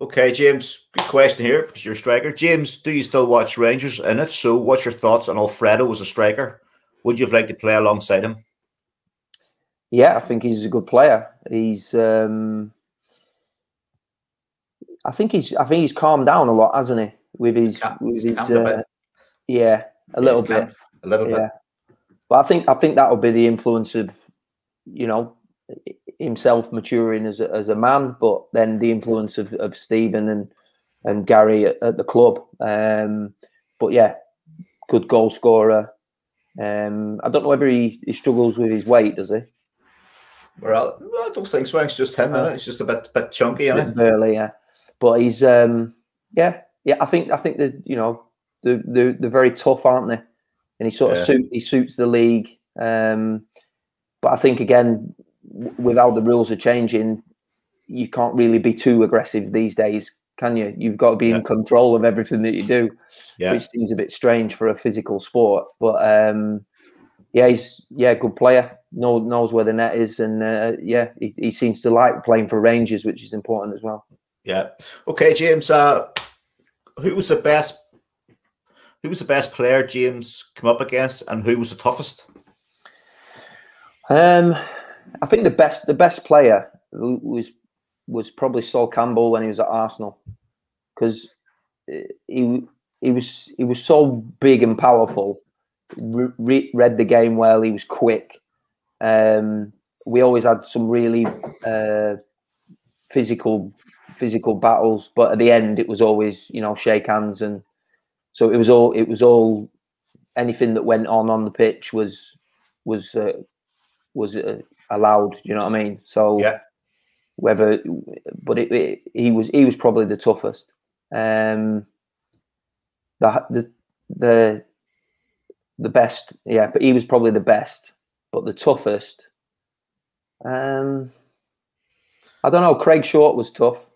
A: Okay, James, good question here because you're a striker. James, do you still watch Rangers? And if so, what's your thoughts on Alfredo as a striker? Would you have liked to play alongside him?
B: Yeah, I think he's a good player. He's um I think he's I think he's calmed down a lot, hasn't he? With his, with his uh, yeah, a little bit,
A: a little yeah. bit.
B: But I think I think that'll be the influence of, you know, himself maturing as a, as a man, but then the influence of, of Stephen and and Gary at, at the club. Um, but yeah, good goal scorer. Um, I don't know whether he, he struggles with his weight, does he?
A: Well, I don't think so. It's just him, uh, It's just a bit bit chunky, isn't it?
B: Burly, yeah. But he's um, yeah, yeah, I think I think that you know they're, they're, they're very tough, aren't they? And he sort of suit he suits the league. Um, but I think again, without the rules are changing, you can't really be too aggressive these days, can you? You've got to be yeah. in control of everything that you do,
A: yeah.
B: which seems a bit strange for a physical sport. But um, yeah, he's yeah, good player. Knows knows where the net is, and uh, yeah, he, he seems to like playing for Rangers, which is important as well.
A: Yeah. Okay, James. Uh, who was the best? Who was the best player James come up against, and who was the toughest?
B: Um, I think the best the best player was was probably Sol Campbell when he was at Arsenal, because he he was he was so big and powerful. Re read the game well. He was quick. Um, we always had some really uh, physical physical battles, but at the end it was always you know shake hands and so it was all it was all anything that went on on the pitch was was uh, was uh, allowed. You know what I mean? So
A: yeah.
B: Whether, but it, it, he was he was probably the toughest. Um, the the the the best, yeah, but he was probably the best, but the toughest. Um, I don't know. Craig Short was tough.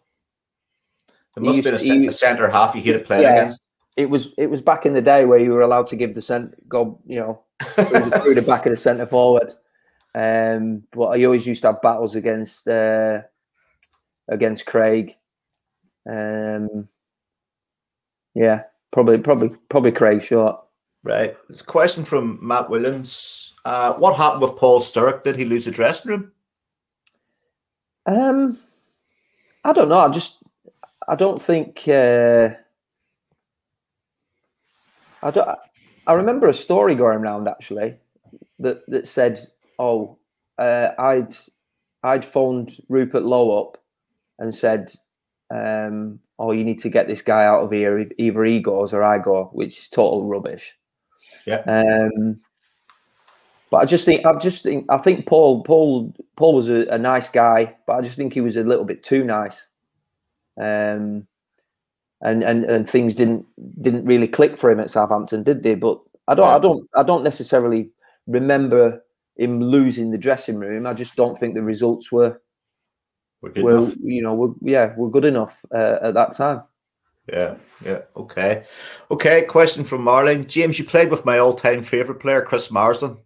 A: There must have been a, a centre half you hated playing yeah, against.
B: It was it was back in the day where you were allowed to give the cent go, you know, through, the, through the back of the centre forward. Um, but I always used to have battles against uh, against Craig. Um, yeah, probably probably probably Craig Short.
A: Right. There's a question from Matt Williams. Uh, what happened with Paul Sturrock? Did he lose the dressing room?
B: Um, I don't know. I just I don't think. Uh, I don't. I remember a story going around actually that that said, "Oh, uh, I'd I'd phoned Rupert Lowe up and said, um, "Oh, you need to get this guy out of here. Either he goes or I go," which is total rubbish.
A: Yeah.
B: Um, but I just think I just think I think Paul Paul Paul was a, a nice guy, but I just think he was a little bit too nice. Um, and and and things didn't didn't really click for him at Southampton, did they? But I don't yeah. I don't I don't necessarily remember him losing the dressing room. I just don't think the results were were, you know were, yeah were good enough uh, at that time.
A: Yeah, yeah, okay, okay. Question from Marlon James. You played with my all-time favorite player, Chris Marsden.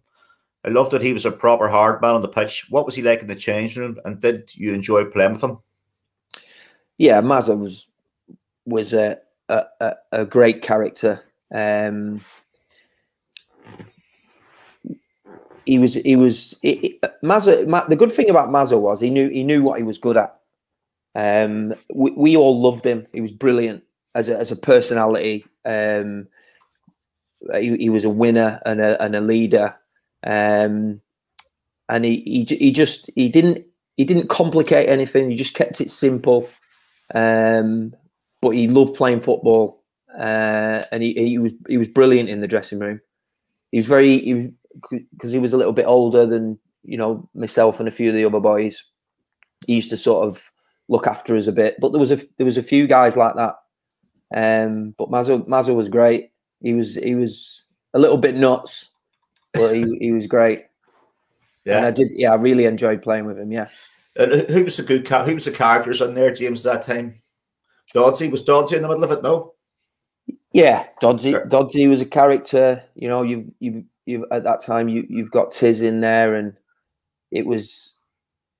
A: I loved that he was a proper hard man on the pitch. What was he like in the changing room, and did you enjoy playing with him?
B: Yeah, Mazza was was a a, a great character. Um, he was he was it, Mazza. Ma, the good thing about Mazza was he knew he knew what he was good at. Um, we, we all loved him. He was brilliant as a as a personality. Um, he, he was a winner and a and a leader. Um, and he, he he just he didn't he didn't complicate anything. He just kept it simple. Um, but he loved playing football, uh, and he, he was he was brilliant in the dressing room. He was very he, because he was a little bit older than you know myself and a few of the other boys. He used to sort of look after us a bit, but there was a there was a few guys like that. Um, but Mazza Mazza was great. He was he was a little bit nuts, but he, he was great. Yeah, and I did. Yeah, I really enjoyed playing with him. Yeah.
A: And who was the good? Who was the characters on there, James? At that time, Dodsey was Dodsey in the middle of it. No.
B: Yeah, Dodsey. Dodsey was a character. You know, you you you at that time you you've got Tiz in there, and it was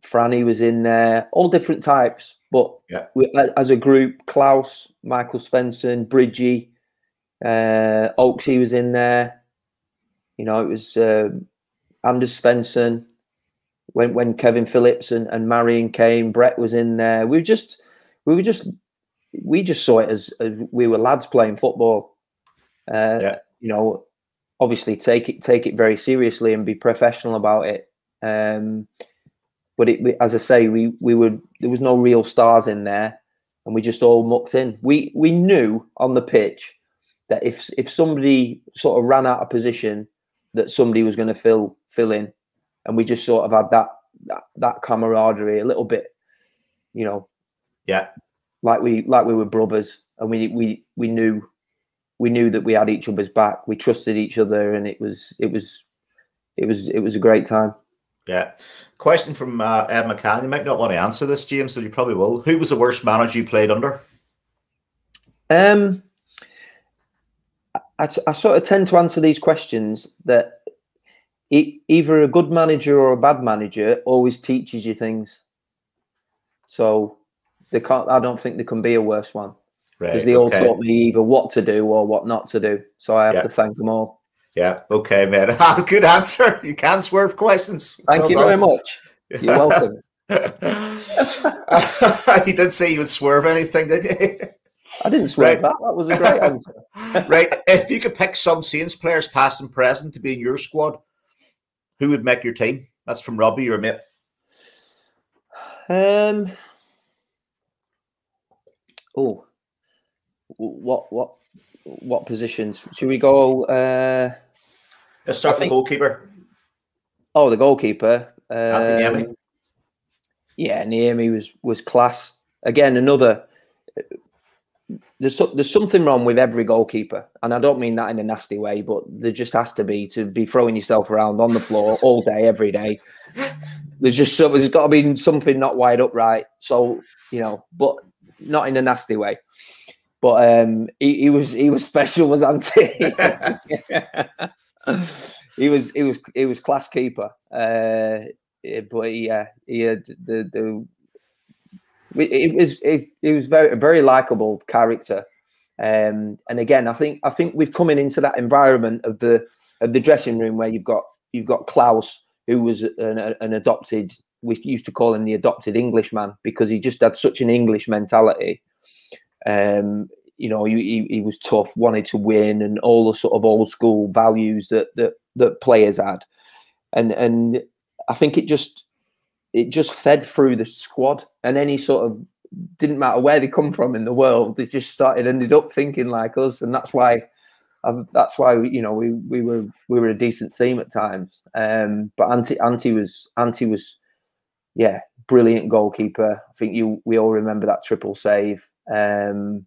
B: Franny was in there, all different types. But
A: yeah.
B: we, as a group, Claus, Michael Svensson, Bridgie, uh, Oaksy was in there. You know, it was uh, Anders Svensson. When when Kevin Phillips and, and Marian came, Brett was in there. We were just we were just we just saw it as, as we were lads playing football. Uh, yeah. You know, obviously take it take it very seriously and be professional about it. Um, but it, as I say, we we would there was no real stars in there, and we just all mucked in. We we knew on the pitch that if if somebody sort of ran out of position, that somebody was going to fill fill in, and we just sort of had that that, that camaraderie a little bit, you know.
A: Yeah.
B: Like we like we were brothers, and we we we knew we knew that we had each other's back. We trusted each other, and it was it was it was it was a great time.
A: Yeah. Question from uh, Ed McCann. You might not want to answer this, James, but you probably will. Who was the worst manager you played under?
B: Um, I, I sort of tend to answer these questions that e- either a good manager or a bad manager always teaches you things. So they can't. I don't think there can be a worse one because
A: Right.
B: they all
A: okay.
B: taught me either what to do or what not to do. So I have
A: Yeah.
B: to thank them all.
A: Yeah. Okay, man. Ah, good answer. You can swerve questions.
B: Thank
A: Well
B: you
A: done.
B: very much. You're welcome.
A: you didn't say you would swerve anything, did you?
B: I didn't swear
A: Right.
B: that. That was a great answer.
A: right. If you could pick some Saints players, past and present, to be in your squad, who would make your team? That's from Robbie, your mate.
B: Um. Oh. What what what positions? Should we go? Uh,
A: Let's start with
B: think-
A: the goalkeeper.
B: oh, the goalkeeper.
A: Antti
B: Um,
A: Niemi.
B: Yeah, Niemi was was class. Again, another. There's there's something wrong with every goalkeeper, and I don't mean that in a nasty way, but there just has to be to be throwing yourself around on the floor all day, every day. There's just so, there's got to be something not wired up right. So you know, but not in a nasty way. But um, he, he was he was special, was Antti. he was he was he was class keeper. Uh, but yeah, he had the the. It was it, it was very a very likable character, um, and again, I think I think we've coming into that environment of the of the dressing room where you've got you've got Claus, who was an, an adopted. We used to call him the adopted Englishman because he just had such an English mentality. Um, you know, he, he, he was tough, wanted to win, and all the sort of old school values that that that players had, and and I think it just it just fed through the squad, and any sort of didn't matter where they come from in the world, they just started ended up thinking like us, and that's why. Um, that's why we, you know we we were we were a decent team at times. Um, but Antti Antti was Antti was yeah brilliant goalkeeper. I think you we all remember that triple save. Um,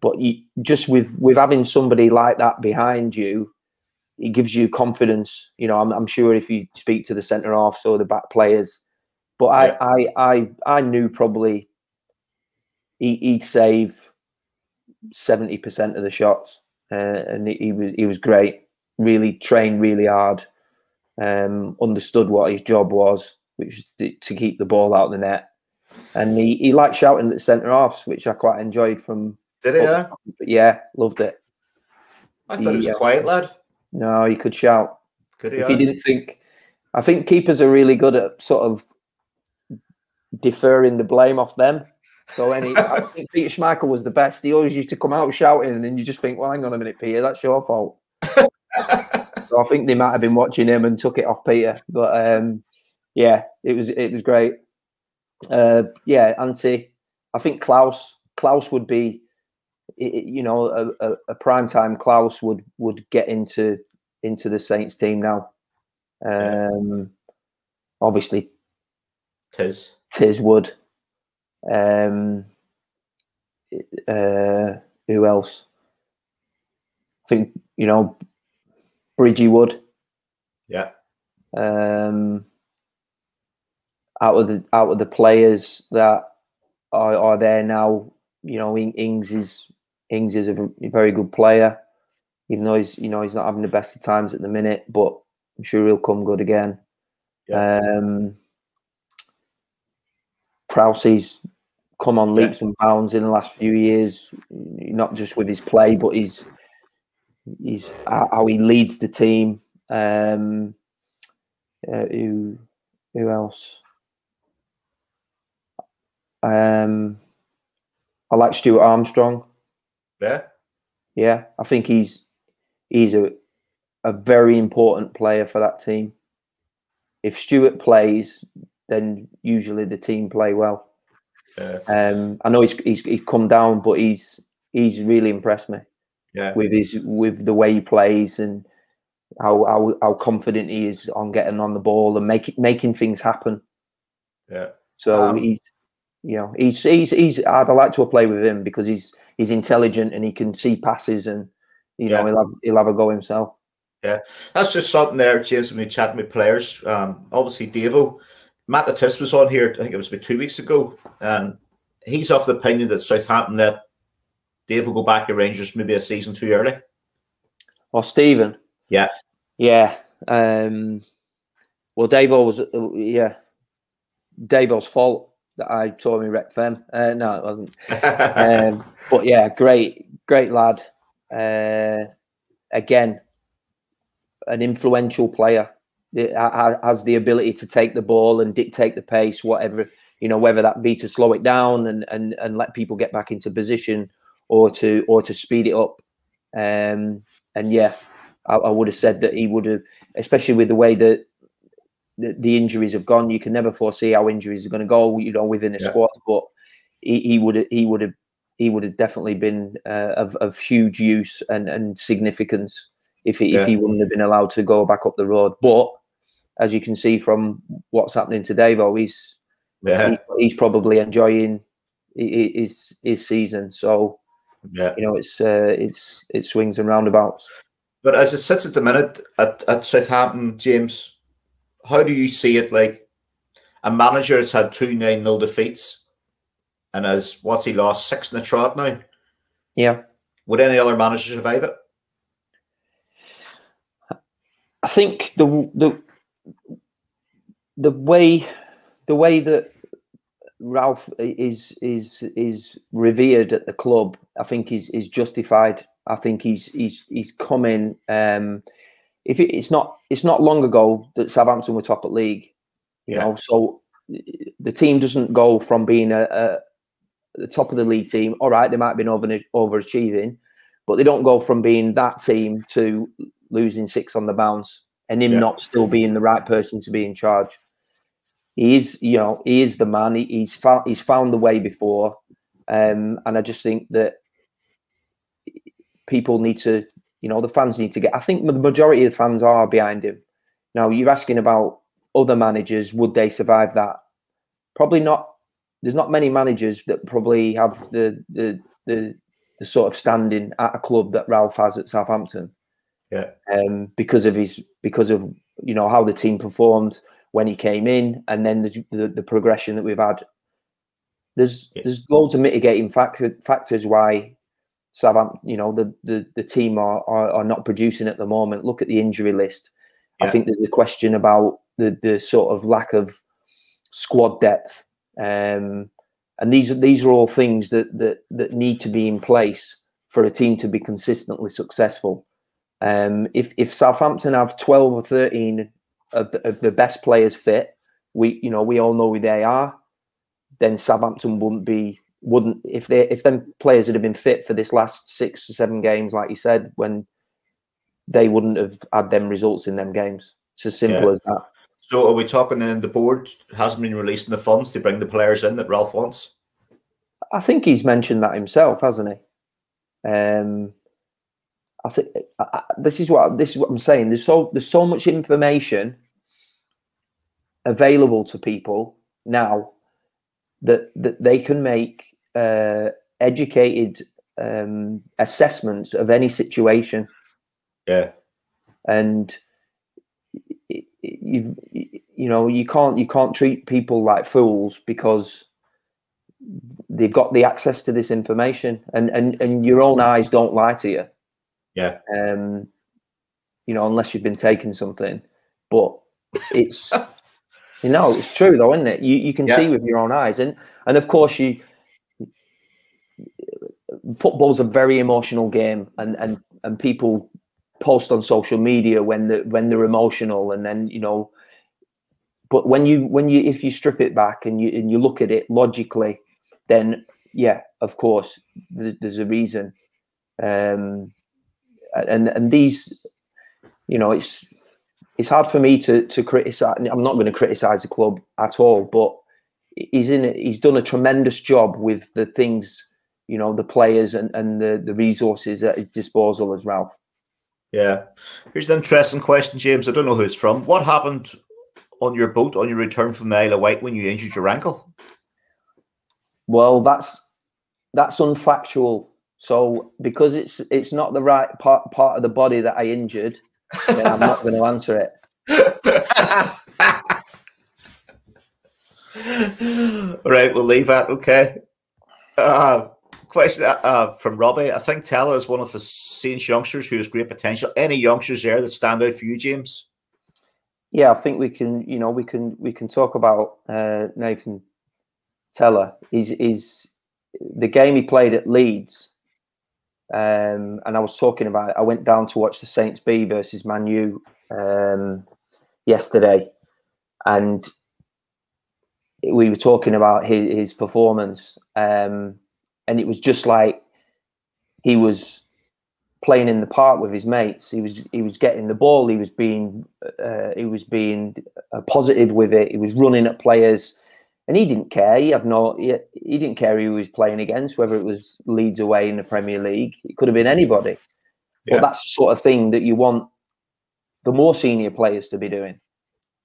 B: but you, just with with having somebody like that behind you, it gives you confidence. You know, I'm, I'm sure if you speak to the centre halves or the back players, but I
A: Yeah.
B: I, I I knew probably he, he'd save seventy percent of the shots, uh, and he, he was he was great. Really trained really hard, um, understood what his job was, which was to, to keep the ball out of the net, and he, he liked shouting at the centre halves, which I quite enjoyed from.
A: Did he? Yeah.
B: Yeah, loved it.
A: I thought he was a quiet lad.
B: No, he could shout.
A: Could he?
B: if he didn't think, I think keepers are really good at sort of deferring the blame off them. So any, I think Peter Schmeichel was the best. He always used to come out shouting, and you just think, "Well, hang on a minute, Peter, that's your fault." so I think they might have been watching him and took it off Peter. But um, yeah, it was it was great. Uh, yeah, Antti. I think Claus Claus would be, i- i- you know, a, a, a prime time Claus would would get into into the Saints team now. Um, obviously
A: Tis.
B: Tiz would. Um, uh, who else? I think you know Bridgie would.
A: Yeah.
B: Um, out of the out of the players that are, are there now, you know, In- Ings is Ings is a very good player, even though he's you know he's not having the best of times at the minute, but I'm sure he'll come good again. Um, Prowsey's come on
A: Yeah.
B: leaps and bounds in the last few years, not just with his play, but he's he's how how he leads the team. Um, uh, who who else? Um, I like Stuart Armstrong.
A: Yeah.
B: Yeah, I think he's he's a a very important player for that team. If Stuart plays, then usually the team play well.
A: Yeah.
B: Um, I know he's, he's he's come down, but he's he's really impressed me
A: Yeah.
B: with his with the way he plays and how how, how confident he is on getting on the ball and making making things happen.
A: Yeah.
B: So
A: Um,
B: he's you know he's he's he's I'd like to play with him because he's he's intelligent and he can see passes and you know
A: Yeah.
B: he'll have he'll have a go himself.
A: Yeah, that's just something there, James, when we chatting with players. Um, obviously, Davo, Matt Latis was on here, I think it was about two weeks ago, and he's of the opinion that Southampton let Dave will go back to Rangers maybe a season too early.
B: Or Stephen.
A: Yeah.
B: Yeah. Um, well, Davo was yeah, Davo's fault that I saw him Rec Fem. Uh, no, it wasn't. um, but yeah, great, great lad. Uh, again, an influential player. has the ability to take the ball and dictate the pace, whatever you know, whether that be to slow it down and and and let people get back into position, or to or to speed it up. Um, and yeah, I, I would have said that he would have, especially with the way that the, the, injuries have gone. You can never foresee how injuries are going to go, you know, within a yeah. squad. But he, he would he would have he would have definitely been uh, of, of huge use and, and significance if he, yeah. if he wouldn't have been allowed to go back up the road. But as you can see from what's happening today, though, he's yeah. he's, he's probably enjoying his his season. So yeah, you know, it's uh, it's it swings and roundabouts.
A: But as it sits at the minute at, at Southampton, James, how do you see it? Like a manager that's had two nine nil defeats, and has what's he lost six in the trot now?
B: Yeah.
A: Would any other manager survive it?
B: I think the the the way the way that Ralph is is is revered at the club, I think is is justified. I think he's he's he's coming. Um, if it, it's not it's not long ago that Southampton were top at league, you yeah. know, so the team doesn't go from being a, a the top of the league team. All right, they might have been over overachieving, but they don't go from being that team to losing six on the bounce and him yeah. not still being the right person to be in charge. He is, you know, he is the man. He, he's found he's found the way before, um, and I just think that people need to, you know, the fans need to get. I think the majority of the fans are behind him. Now you're asking about other managers, would they survive that? Probably not. There's not many managers that probably have the the the, the sort of standing at a club that Ralph has at Southampton.
A: Yeah.
B: Um, because of his because of you know how the team performed when he came in, and then the the, the progression that we've had. There's yeah. there's loads of mitigating factor, factors why Southampton, you know, the the, the team are, are, are not producing at the moment. Look at the injury list. Yeah. I think there's a question about the the sort of lack of squad depth. Um, and these these are all things that that that need to be in place for a team to be consistently successful. Um, if if Southampton have twelve or thirteen of the, of the best players fit, we you know we all know who they are. Then Southampton wouldn't be wouldn't if they if them players had been fit for this last six or seven games, like you said, when they wouldn't have had them results in them games. It's as simple yeah. as that.
A: So are we talking then the board hasn't been releasing the funds to bring the players in that Ralph wants?
B: I think he's mentioned that himself, hasn't he? Um, I think this is what this is what I'm saying. There's so there's so much information available to people now that that they can make uh, educated um, assessments of any situation.
A: Yeah,
B: and you you know you can't you can't treat people like fools because they've got the access to this information and and and your own eyes don't lie to you
A: yeah.
B: Um, you know, unless you've been taking something, but it's you know it's true though, isn't it? You you can yeah. see with your own eyes, and and of course you. Football's a very emotional game, and and and people post on social media when they when they're emotional, and then you know. But when you when you if you strip it back and you and you look at it logically, then yeah, of course, there's a reason. Um, and and these, you know, it's it's hard for me to to criticize. I'm not going to criticize the club at all, but he's in. He's done a tremendous job with the things, you know, the players and and the the resources at his disposal as Ralph.
A: Yeah, here's an interesting question, James. I don't know who it's from. What happened on your boat on your return from the Isle of Wight when you injured your ankle?
B: Well, that's that's unfactual. So because it's it's not the right part part of the body that I injured, then I'm not going to answer it.
A: All right, we'll leave that. Okay. Uh, question uh, uh, from Robbie. I think Tella is one of the Saints youngsters who has great potential. Any youngsters there that stand out for you, James?
B: yeah, I think we can. You know, we can we can talk about uh, Nathan Tella. He's, is the game he played at Leeds, um, and I was talking about it. I went down to watch the Saints B versus Man U um, yesterday, and we were talking about his, his performance, um, and it was just like he was playing in the park with his mates. He was he was getting the ball. He was being uh, he was being positive with it. He was running at players, and he didn't care. He had no he, he didn't care who he was playing against, whether it was Leeds away in the Premier League. It could have been anybody. Yeah. But that's the sort of thing that you want the more senior players to be doing.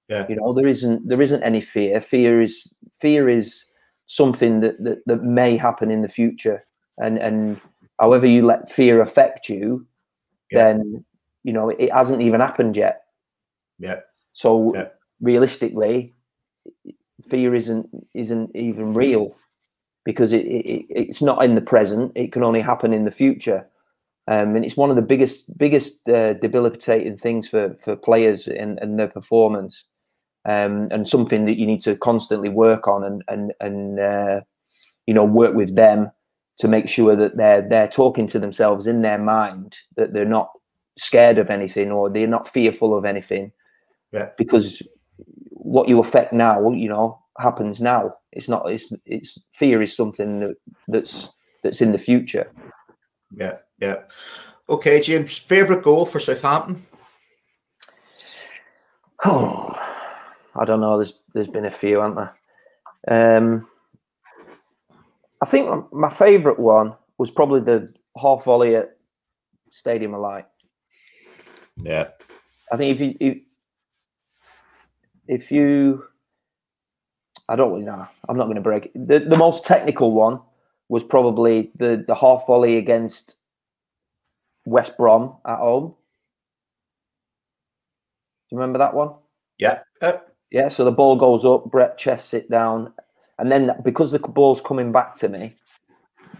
A: Yeah.
B: You know, there isn't there isn't any fear. Fear is fear is something that that, that may happen in the future. And and however you let fear affect you, yeah. then you know it hasn't even happened yet.
A: Yeah.
B: So
A: yeah.
B: realistically, fear isn't isn't even real because it, it, it's not in the present. It can only happen in the future. Um, and it's one of the biggest biggest uh, debilitating things for for players and, and their performance um, and something that you need to constantly work on and and and uh, you know work with them to make sure that they're they're talking to themselves in their mind that they're not scared of anything or they're not fearful of anything.
A: Yeah.
B: Because what you affect now, you know, happens now. It's not. It's it's fear is something that, that's that's in the future.
A: Yeah. Yeah. Okay, James. Favorite goal for Southampton?
B: Oh. I don't know. There's there's been a few, haven't there? Um, I think my favourite one was probably the half volley at Stadium of Light.
A: Yeah,
B: I think if you if, if you, I don't really know. I'm not going to break it. The the most technical one was probably the the half volley against West Brom at home. Do you remember that one?
A: Yeah. Uh,
B: yeah, so the ball goes up, Brett chests it down, and then because the ball's coming back to me,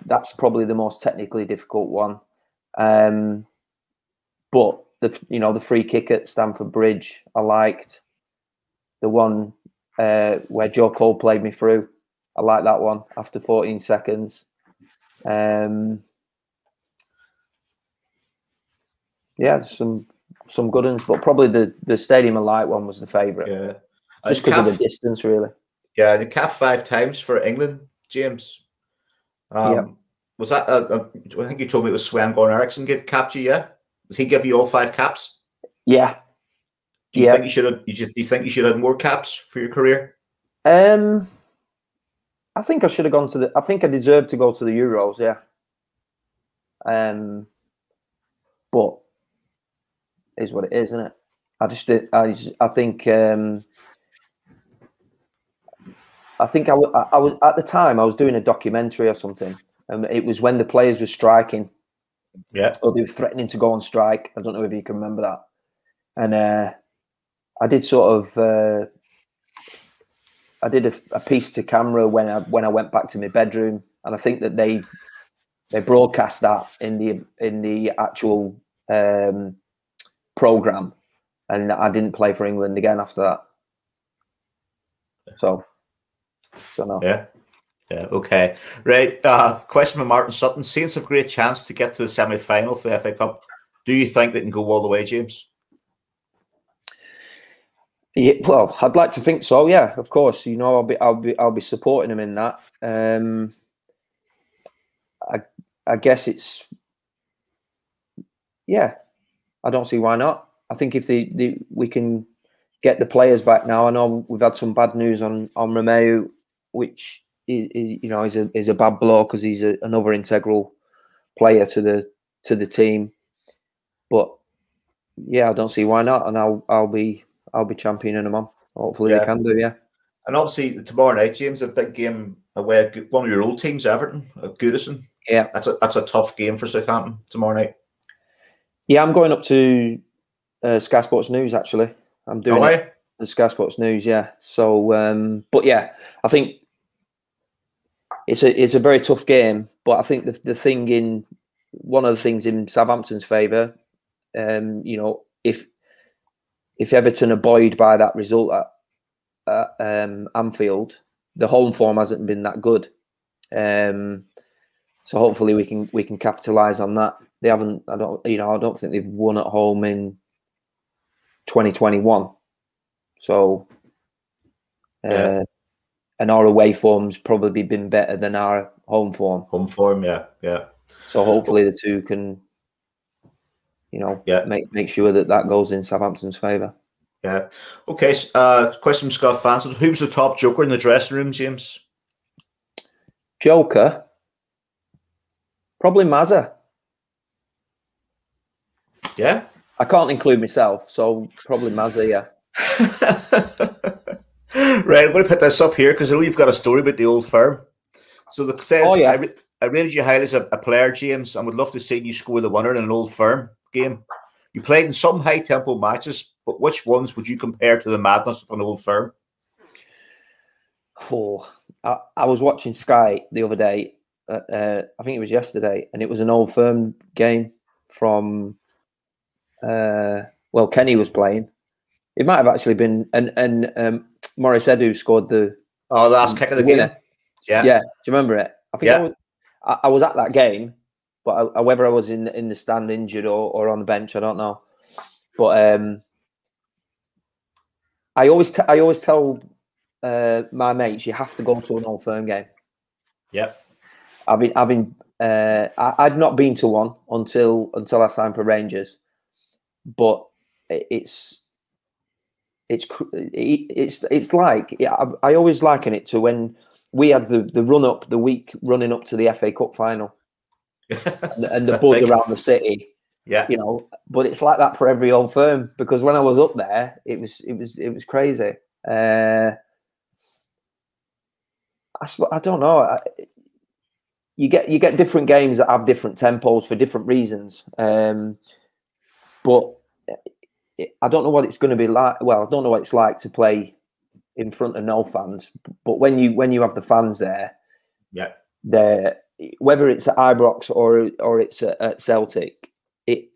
B: that's probably the most technically difficult one. Um, but the you know the free kick at Stamford Bridge, I liked the one uh, where Joe Cole played me through. I like that one after 14 seconds. Um, yeah, some some good ones, but probably the the Stadium of Light one was the favourite.
A: Yeah,
B: just because of the distance, really.
A: Yeah, the calf five times for England, James. Um, yeah. Was that? Uh, uh, I think you told me it was Sven Goran Eriksson give capped you. Yeah, does he give you all five caps?
B: Yeah.
A: Do you yeah. think you should have? You just, do you think you should have more caps for your career?
B: Um, I think I should have gone to the. I think I deserved to go to the Euros. Yeah. Um, but is what it is, isn't it? I just, I, I think um, I think I, I was at the time I was doing a documentary or something, and it was when the players were striking.
A: Yeah.
B: Or they were threatening to go on strike. I don't know if you can remember that. And uh, I did sort of uh, I did a, a, piece to camera when I when I went back to my bedroom, and I think that they they broadcast that in the in the actual um, program, and I didn't play for England again after that. So
A: don't know. Yeah. Yeah, okay. Right. Uh, question from Martin Sutton. Saints have great chance to get to the semi final for the FA Cup. Do you think they can go all the way, James?
B: Yeah, well, I'd like to think so. Yeah, of course. You know, I'll be, I'll be, I'll be supporting him in that. Um, I, I guess it's, yeah. I don't see why not. I think if the, the we can get the players back now. I know we've had some bad news on on Romeu which is, is, you know is a is a bad blow because he's a, another integral player to the to the team. But yeah, I don't see why not, and I'll I'll be I'll be championing them on. Hopefully yeah. they can do, yeah.
A: And obviously tomorrow night, James, a big game away. One of your old teams, Everton, Goodison.
B: Yeah,
A: that's a that's a tough game for Southampton tomorrow night.
B: Yeah, I'm going up to uh, Sky Sports News. Actually, I'm doing oh, the Sky Sports News. Yeah. So, um, but yeah, I think it's a it's a very tough game, but I think the the thing in one of the things in Southampton's favour, um, you know, if if Everton buoyed by that result at, at um, Anfield, the home form hasn't been that good. Um, so hopefully we can we can capitalise on that. They haven't. I don't. You know. I don't think they've won at home in 2021. So, uh, yeah. and our away form's probably been better than our home form.
A: Home form, yeah, yeah.
B: So hopefully the two can, you know, yeah, make make sure that that goes in Southampton's favour.
A: Yeah. Okay. Uh, question from Scott Fanson. Who's the top joker in the dressing room, James?
B: Joker. Probably Mazza.
A: Yeah.
B: I can't include myself, so probably Mazza, yeah.
A: right, I'm going to put this up here because I know you've got a story about the old firm. So it says, oh, yeah. I, I rated you highly as a, a, player, James, and would love to see you score the winner in an old firm game. You played in some high tempo matches, but which ones would you compare to the madness of an old firm?
B: Oh, I, I was watching Sky the other day. Uh, uh, I think it was yesterday, and it was an old firm game from. Uh, well, Kenny was playing. It might have actually been, and and um, Maurice Edu scored the.
A: Oh, the last kick of the, winner. game.
B: Yeah, yeah. Do you remember it? I think yeah. I, was, I, I was at that game, but I, whether I was in in the stand injured or, or on the bench, I don't know. But um, I always t- I always tell uh, my mates you have to go to an old firm game.
A: Yep.
B: Having having uh, I, would not been to one until until I signed for Rangers, but it's it's it's it's like I, I always liken it to when we had the the run up the week running up to the FA Cup final and, and the buzz around the city.
A: Yeah,
B: you know, but it's like that for every old firm because when I was up there, it was it was it was crazy. Uh, I, I don't know. I, you get you get different games that have different tempos for different reasons. Um, but I don't know what it's going to be like. Well, I don't know what it's like to play in front of no fans. But when you when you have the fans there,
A: yeah,
B: there whether it's at Ibrox or or it's at, at Celtic, it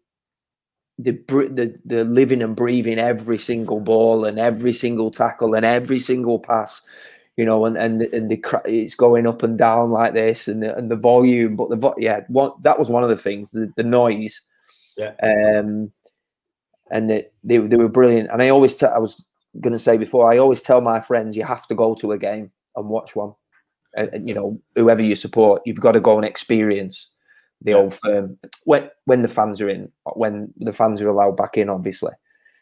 B: the the the living and breathing every single ball and every single tackle and every single pass, you know, and and and the it's going up and down like this and the, and the volume, but the yeah, one that was one of the things the the noise,
A: yeah,
B: um, and they they, they were brilliant. And I always I was going to say before, I always tell my friends you have to go to a game and watch one and, you know whoever you support, you've got to go and experience the yeah. old firm when when the fans are in, when the fans are allowed back in, obviously.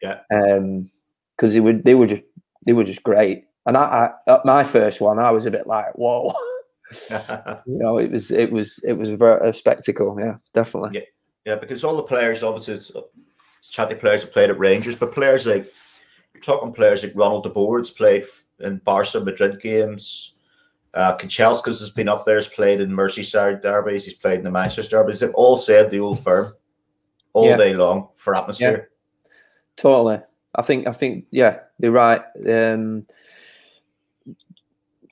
A: Yeah.
B: Um, because they were they were just they were just great. And I, I my first one, I was a bit like, whoa. you know, it was it was it was a, a spectacle. Yeah, definitely.
A: Yeah, yeah, because all the players, obviously, it's, it's chatty players have played at Rangers, but players like you're talking players like Ronald de Boer's played in Barca Madrid games. Uh, Kanchelskis has been up there, has played in Merseyside derbies, he's played in the Manchester derbies. They've all said the old firm all yeah. day long for atmosphere. Yeah.
B: Totally. I think I think yeah, you're right. Um,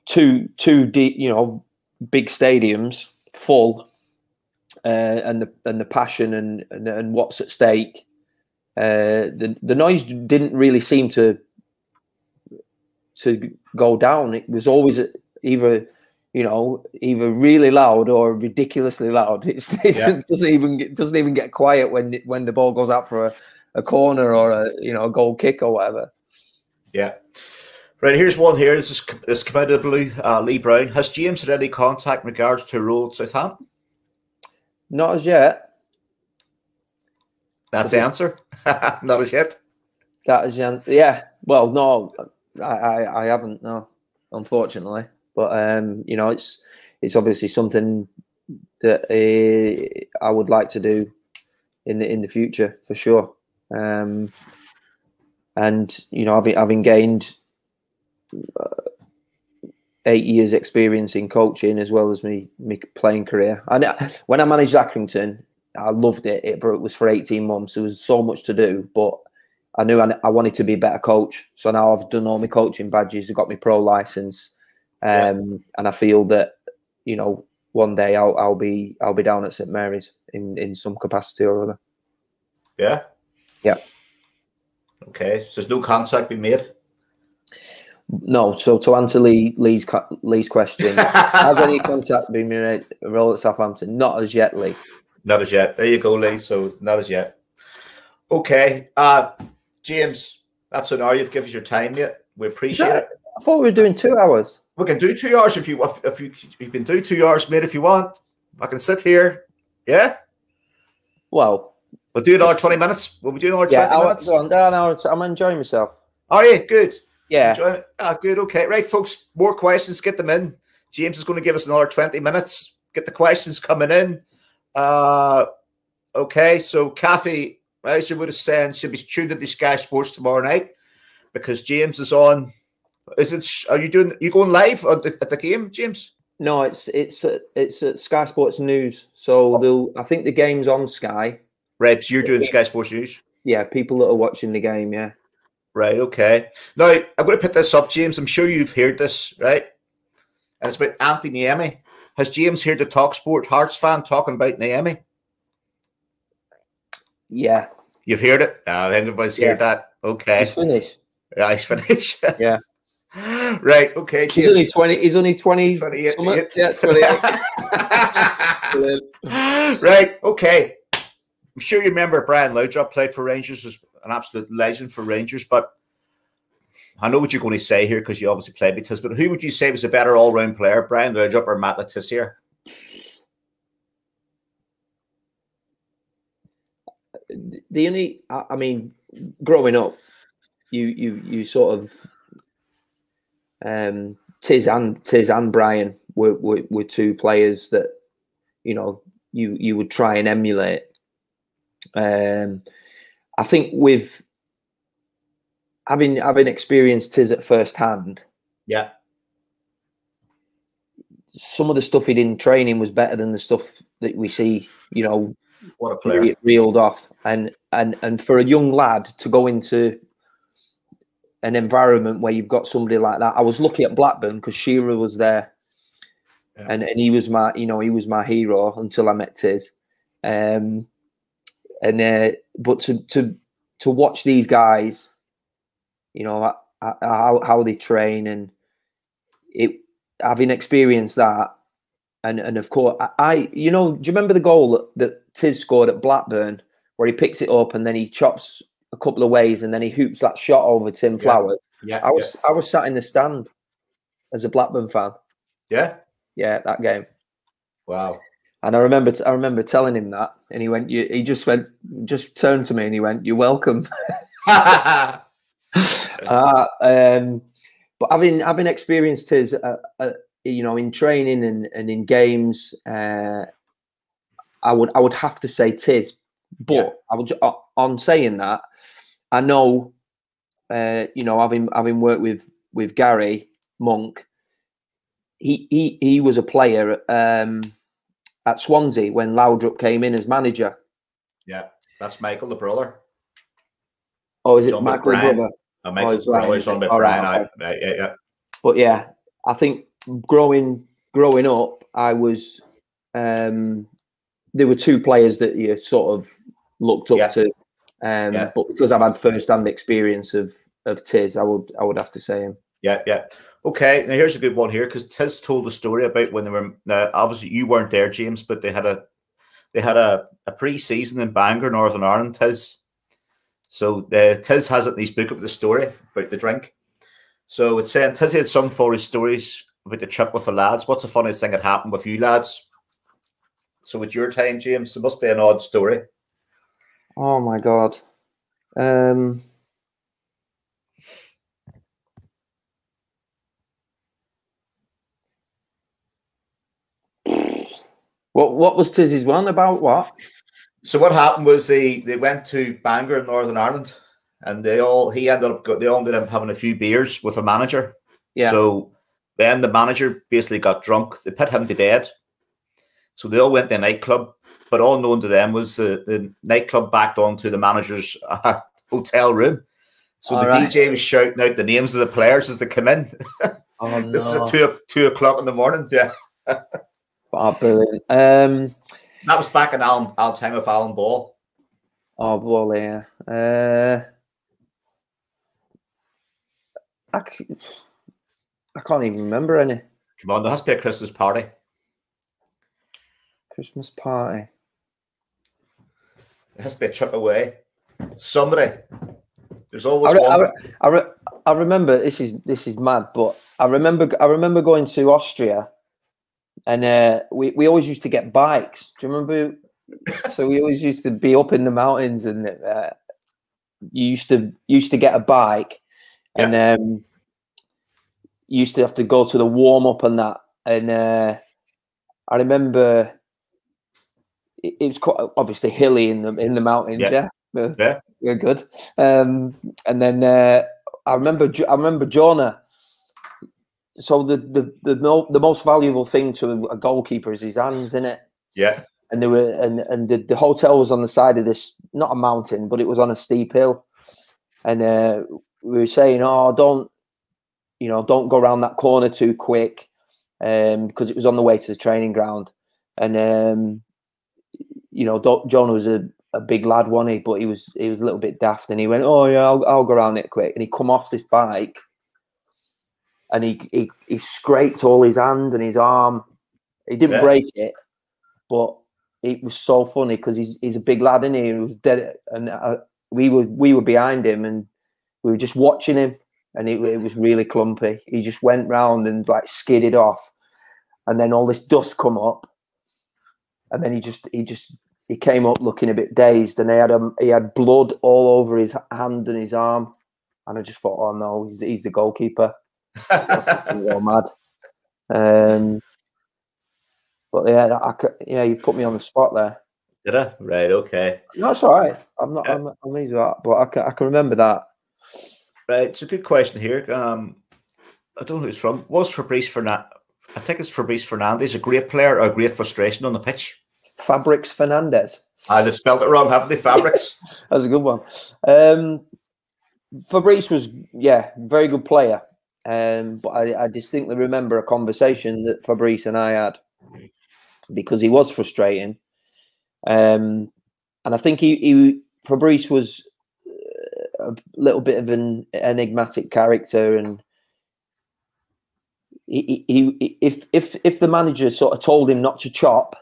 B: two two deep, you know, big stadiums full, uh, and the and the passion and, and, and what's at stake. Uh, the the noise didn't really seem to to go down. It was always either you know either really loud or ridiculously loud. It's, it yeah. doesn't even get, doesn't even get quiet when when the ball goes out for a, a corner or a you know a goal kick or whatever.
A: Yeah. Right, here's one here. This is this come out of the blue. Uh, Lee Brown has James had any contact in regards to Road Southampton?
B: Not as yet.
A: That's the answer. Not as yet.
B: That is yeah. Well, no, I, I, I haven't. No, unfortunately. But um, you know, it's it's obviously something that uh, I would like to do in the in the future for sure. Um, and you know, having having gained uh, eight years experience in coaching as well as me me playing career. And when I managed Accrington, I loved it. It, it was for eighteen months. There was so much to do, but I knew I, I wanted to be a better coach. So now I've done all my coaching badges. I've got my pro license. Um, yeah. And I feel that you know one day I'll I'll be I'll be down at St Mary's in in some capacity or other.
A: Yeah.
B: Yeah.
A: Okay, so there's no contact being made.
B: No. So to answer Lee, Lee's Lee's question, has any contact been made? Role at Southampton? Not as yet, Lee.
A: Not as yet. There you go, Lee. So not as yet. Okay, uh, James, that's an hour you've given us your time yet. We appreciate
B: that,
A: it.
B: I thought we were doing two hours.
A: We can do two hours if you if you you can do two hours, mate. If you want, I can sit here. Yeah.
B: Well,
A: we'll do another twenty minutes. We'll be doing another
B: yeah,
A: twenty minutes.
B: Go on, hour. I'm enjoying myself.
A: Are you good?
B: Yeah.
A: Ah, good. Okay. Right, folks. More questions. Get them in. James is going to give us another 20 minutes. Get the questions coming in. Uh, okay. So, Kathy, as you would have said, she'll be tuned into Sky Sports tomorrow night because James is on. Is it? Are you doing? You going live at the, at the game, James?
B: No, it's it's it's at Sky Sports News. So they'll. I think the game's on Sky.
A: Right. So you're doing Sky Sports News.
B: Yeah, people that are watching the game. Yeah.
A: Right. Okay. Now I'm going to put this up, James. I'm sure you've heard this, right? And it's about Anthony Niemi. Has James heard the Talk Sport Hearts fan talking about Niemi?
B: Yeah.
A: You've heard it. Uh, everybody's yeah. heard that. Okay.
B: He's finished.
A: Yeah, he's finished.
B: yeah.
A: Right. Okay.
B: He's only twenty. He's only twenty.
A: 28.
B: Yeah, twenty-eight.
A: right. Okay. I'm sure you remember Brian Laudrup played for Rangers as an absolute legend for Rangers, but I know what you're going to say here because you obviously played with us. but who would you say was a better all round player, Brian Laudrup or Matt Le Tissier?
B: The only, I mean, growing up, you you you sort of um Tiz and Tiz and Brian were, were were two players that you know you you would try and emulate. Um, I think with having having experienced Tiz at first hand,
A: yeah,
B: some of the stuff he did in training was better than the stuff that we see, you know,
A: what a player re-
B: reeled off. And and and for a young lad to go into an environment where you've got somebody like that, I was lucky at Blackburn because Shearer was there, yeah. and and he was my, you know, he was my hero until I met Tiz. Um, and uh, but to to to watch these guys, you know how how they train and it having experienced that, and and of course I you know do you remember the goal that, that Tiz scored at Blackburn where he picks it up and then he chops a couple of ways and then he hoops that shot over Tim Flowers.
A: Yeah,
B: I was
A: yeah.
B: I was sat in the stand as a Blackburn fan.
A: Yeah,
B: yeah, that game.
A: Wow.
B: And I remember, I remember telling him that, and he went, he just went, just turned to me, and he went, "You're welcome." uh, um, but having having experienced his, uh, uh, you know, in training and, and in games, uh, I would I would have to say Tiz. But yeah. I would on saying that, I know, uh, you know, having having worked with with Gary Monk, he he he was a player. Um, at Swansea when Laudrup came in as manager.
A: Yeah, that's Michael, the brother.
B: Oh, is it Michael, the brother?
A: Oh, Michael's oh, brother. On with Brian. Right, okay. yeah, yeah.
B: But yeah, I think growing growing up, I was. um There were two players that you sort of looked up yeah. to, um, yeah. but because I've had first hand experience of of Tiz, I would I would have to say him.
A: Yeah, yeah. Okay, now here's a good one here because Tiz told a story about when they were. Now, obviously, you weren't there, James, but they had a they had a, a pre-season in Bangor, Northern Ireland. Tiz, so the Tiz has it in his book of the story about the drink. So it's saying Tiz had some funny stories about the trip with the lads. What's the funniest thing that happened with you lads? So it's your time, James. It must be an odd story.
B: Oh my god. Um What what was Tizzy's one about? What?
A: So what happened was they they went to Bangor in Northern Ireland, and they all he ended up they all ended up having a few beers with a manager.
B: Yeah.
A: So then the manager basically got drunk. They put him to bed. So they all went to a nightclub, but all known to them was the, the nightclub backed onto the manager's uh, hotel room. So all the right. DJ was shouting out the names of the players as they come in.
B: Oh, no.
A: this is at two two o'clock in the morning. Yeah.
B: Oh, brilliant. Um,
A: that was back in Alan, our time of Alan Ball.
B: Oh, Ball, yeah. Uh, I, I can't even remember any.
A: Come on, there has to be a Christmas party.
B: Christmas party.
A: It has to be a trip away. Somebody. There's always
B: I, re- I,
A: one.
B: re- I, re- I remember this is this is mad, but I remember I remember going to Austria, and uh, we we always used to get bikes. Do you remember? so we always used to be up in the mountains, and uh, you used to used to get a bike, and um, you used to have to go to the warm up and that. And uh, I remember it, it was quite obviously hilly in the in the mountains.
A: Yeah.
B: Yeah, Uh,
A: Yeah.
B: you're good. Um, and then uh, I remember I remember Jonah. So the the the, mo- the most valuable thing to a goalkeeper is his hands, isn't it?
A: Yeah.
B: and there were and and the, the hotel was on the side of this not a mountain but it was on a steep hill and uh, we were saying oh don't you know don't go around that corner too quick um because it was on the way to the training ground and um you know Jonah was a, a big lad wasn't he but he was he was a little bit daft and he went oh yeah I'll, I'll go around it quick and he come off this bike and he, he he scraped all his hand and his arm he didn't
A: Yeah.
B: break it but it was so funny because he's he's a big lad in here. He was dead, and uh, we were we were behind him, and we were just watching him, and it, it was really clumpy. He just went round and like skidded off, and then all this dust come up, and then he just he just he came up looking a bit dazed, and he had um, he had blood all over his hand and his arm, and I just thought, oh no, he's he's the goalkeeper. All mad. Um, but yeah, I, cou- yeah, you put me on the spot there.
A: Did I? Right. Okay.
B: No, it's all right. I'm not.
A: Yeah.
B: I'm, I'm easy with that, but I can, I can remember that.
A: Right. It's a good question here. Um, I don't know who it's from. Was Fabrice Fernandes? I think it's Fabrice Fernandes, a great player or a great frustration on the pitch.
B: Fabrics Fernandes.
A: Ah, they spelled it wrong, haven't they? Fabrics.
B: That's a good one. Um, Fabrice was, yeah, very good player. Um, but I, I distinctly remember a conversation that Fabrice and I had because he was frustrating. Um, and I think he, he Fabrice was uh, a little bit of an enigmatic character, and he, he, if if if the manager sort of told him not to chop,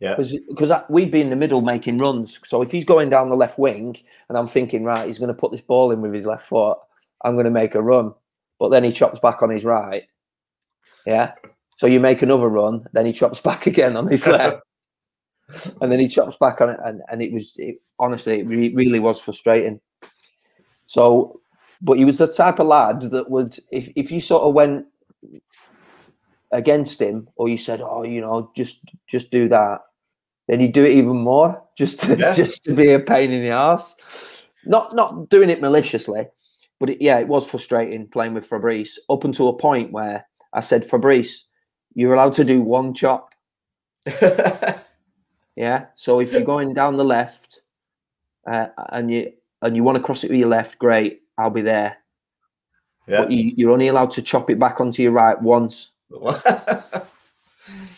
A: Yeah.
B: because because we'd be in the middle making runs. So if he's going down the left wing, and I'm thinking, right, he's going to put this ball in with his left foot, I'm going to make a run. But then he chops back on his right. Yeah. So you make another run, then he chops back again on his left, and then he chops back on it, and, and it was it, honestly, it re- really was frustrating. So, but he was the type of lad that would, if if you sort of went against him, or you said, oh, you know, just just do that, then he'd do it even more, just to,
A: Yeah.
B: just to be a pain in the ass. Not not doing it maliciously, but it, yeah, it was frustrating playing with Fabrice up until a point where I said, Fabrice, you're allowed to do one chop. Yeah. So if you're going down the left uh, and you and you want to cross it with your left, great, I'll be there.
A: Yeah.
B: But you, you're only allowed to chop it back onto your right once.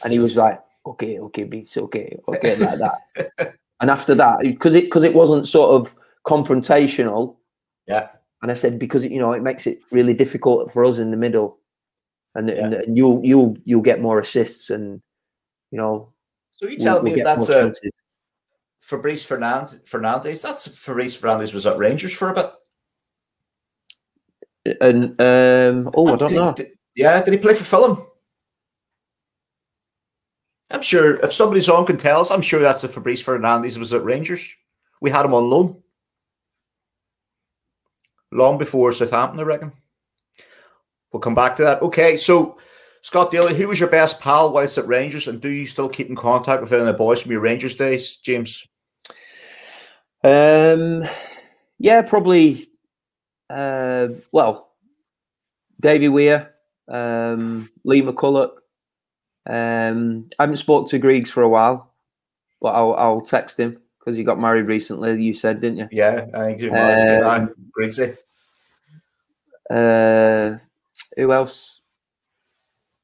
B: And he was like, okay, okay, beats, okay, okay, like that. and after that, because it because it wasn't sort of confrontational,
A: yeah.
B: and I said because you know it makes it really difficult for us in the middle, and, and, and you'll you'll you'll get more assists, and you know
A: So you
B: we'll-
A: tell
B: we'll
A: me that's a. Fabrice Fernandes. Fernandes. That's Fabrice Fernandes was at Rangers for a bit.
B: And um, oh, I don't
A: Did-
B: know.
A: did- yeah, did he play for Fulham? I'm sure if somebody's on can tell us, I'm sure that's the Fabrice Fernandes was at Rangers. We had him on loan. Long before Southampton, I reckon. We'll come back to that. Okay, so Scott Daly, who was your best pal whilst at Rangers, and do you still keep in contact with any of the boys from your Rangers days, James?
B: Um, yeah, probably. Uh, well, Davy Weir, um, Lee McCulloch. Um, I haven't spoke to Griggs for a while, but I'll I'll text him because he got married recently. You said, didn't you?
A: Yeah, I think you're
B: Um,
A: right. Griggsy.
B: Uh, who else?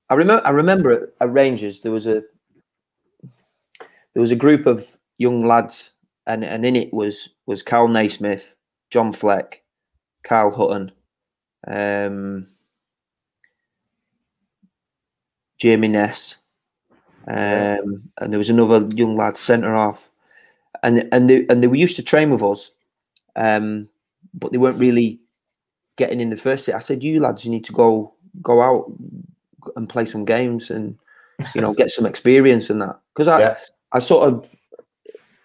B: I remember. I remember at, at Rangers there was a there was a group of young lads, and and in it was was Kal Naismith, John Fleck, Carl Hutton, um, Jamie Ness, um, and there was another young lad centre half, and and they and they were used to train with us, um, but they weren't really getting in the first set. I said, "You lads, you need to go go out and play some games and you know get some experience and that." Because I yeah. I sort of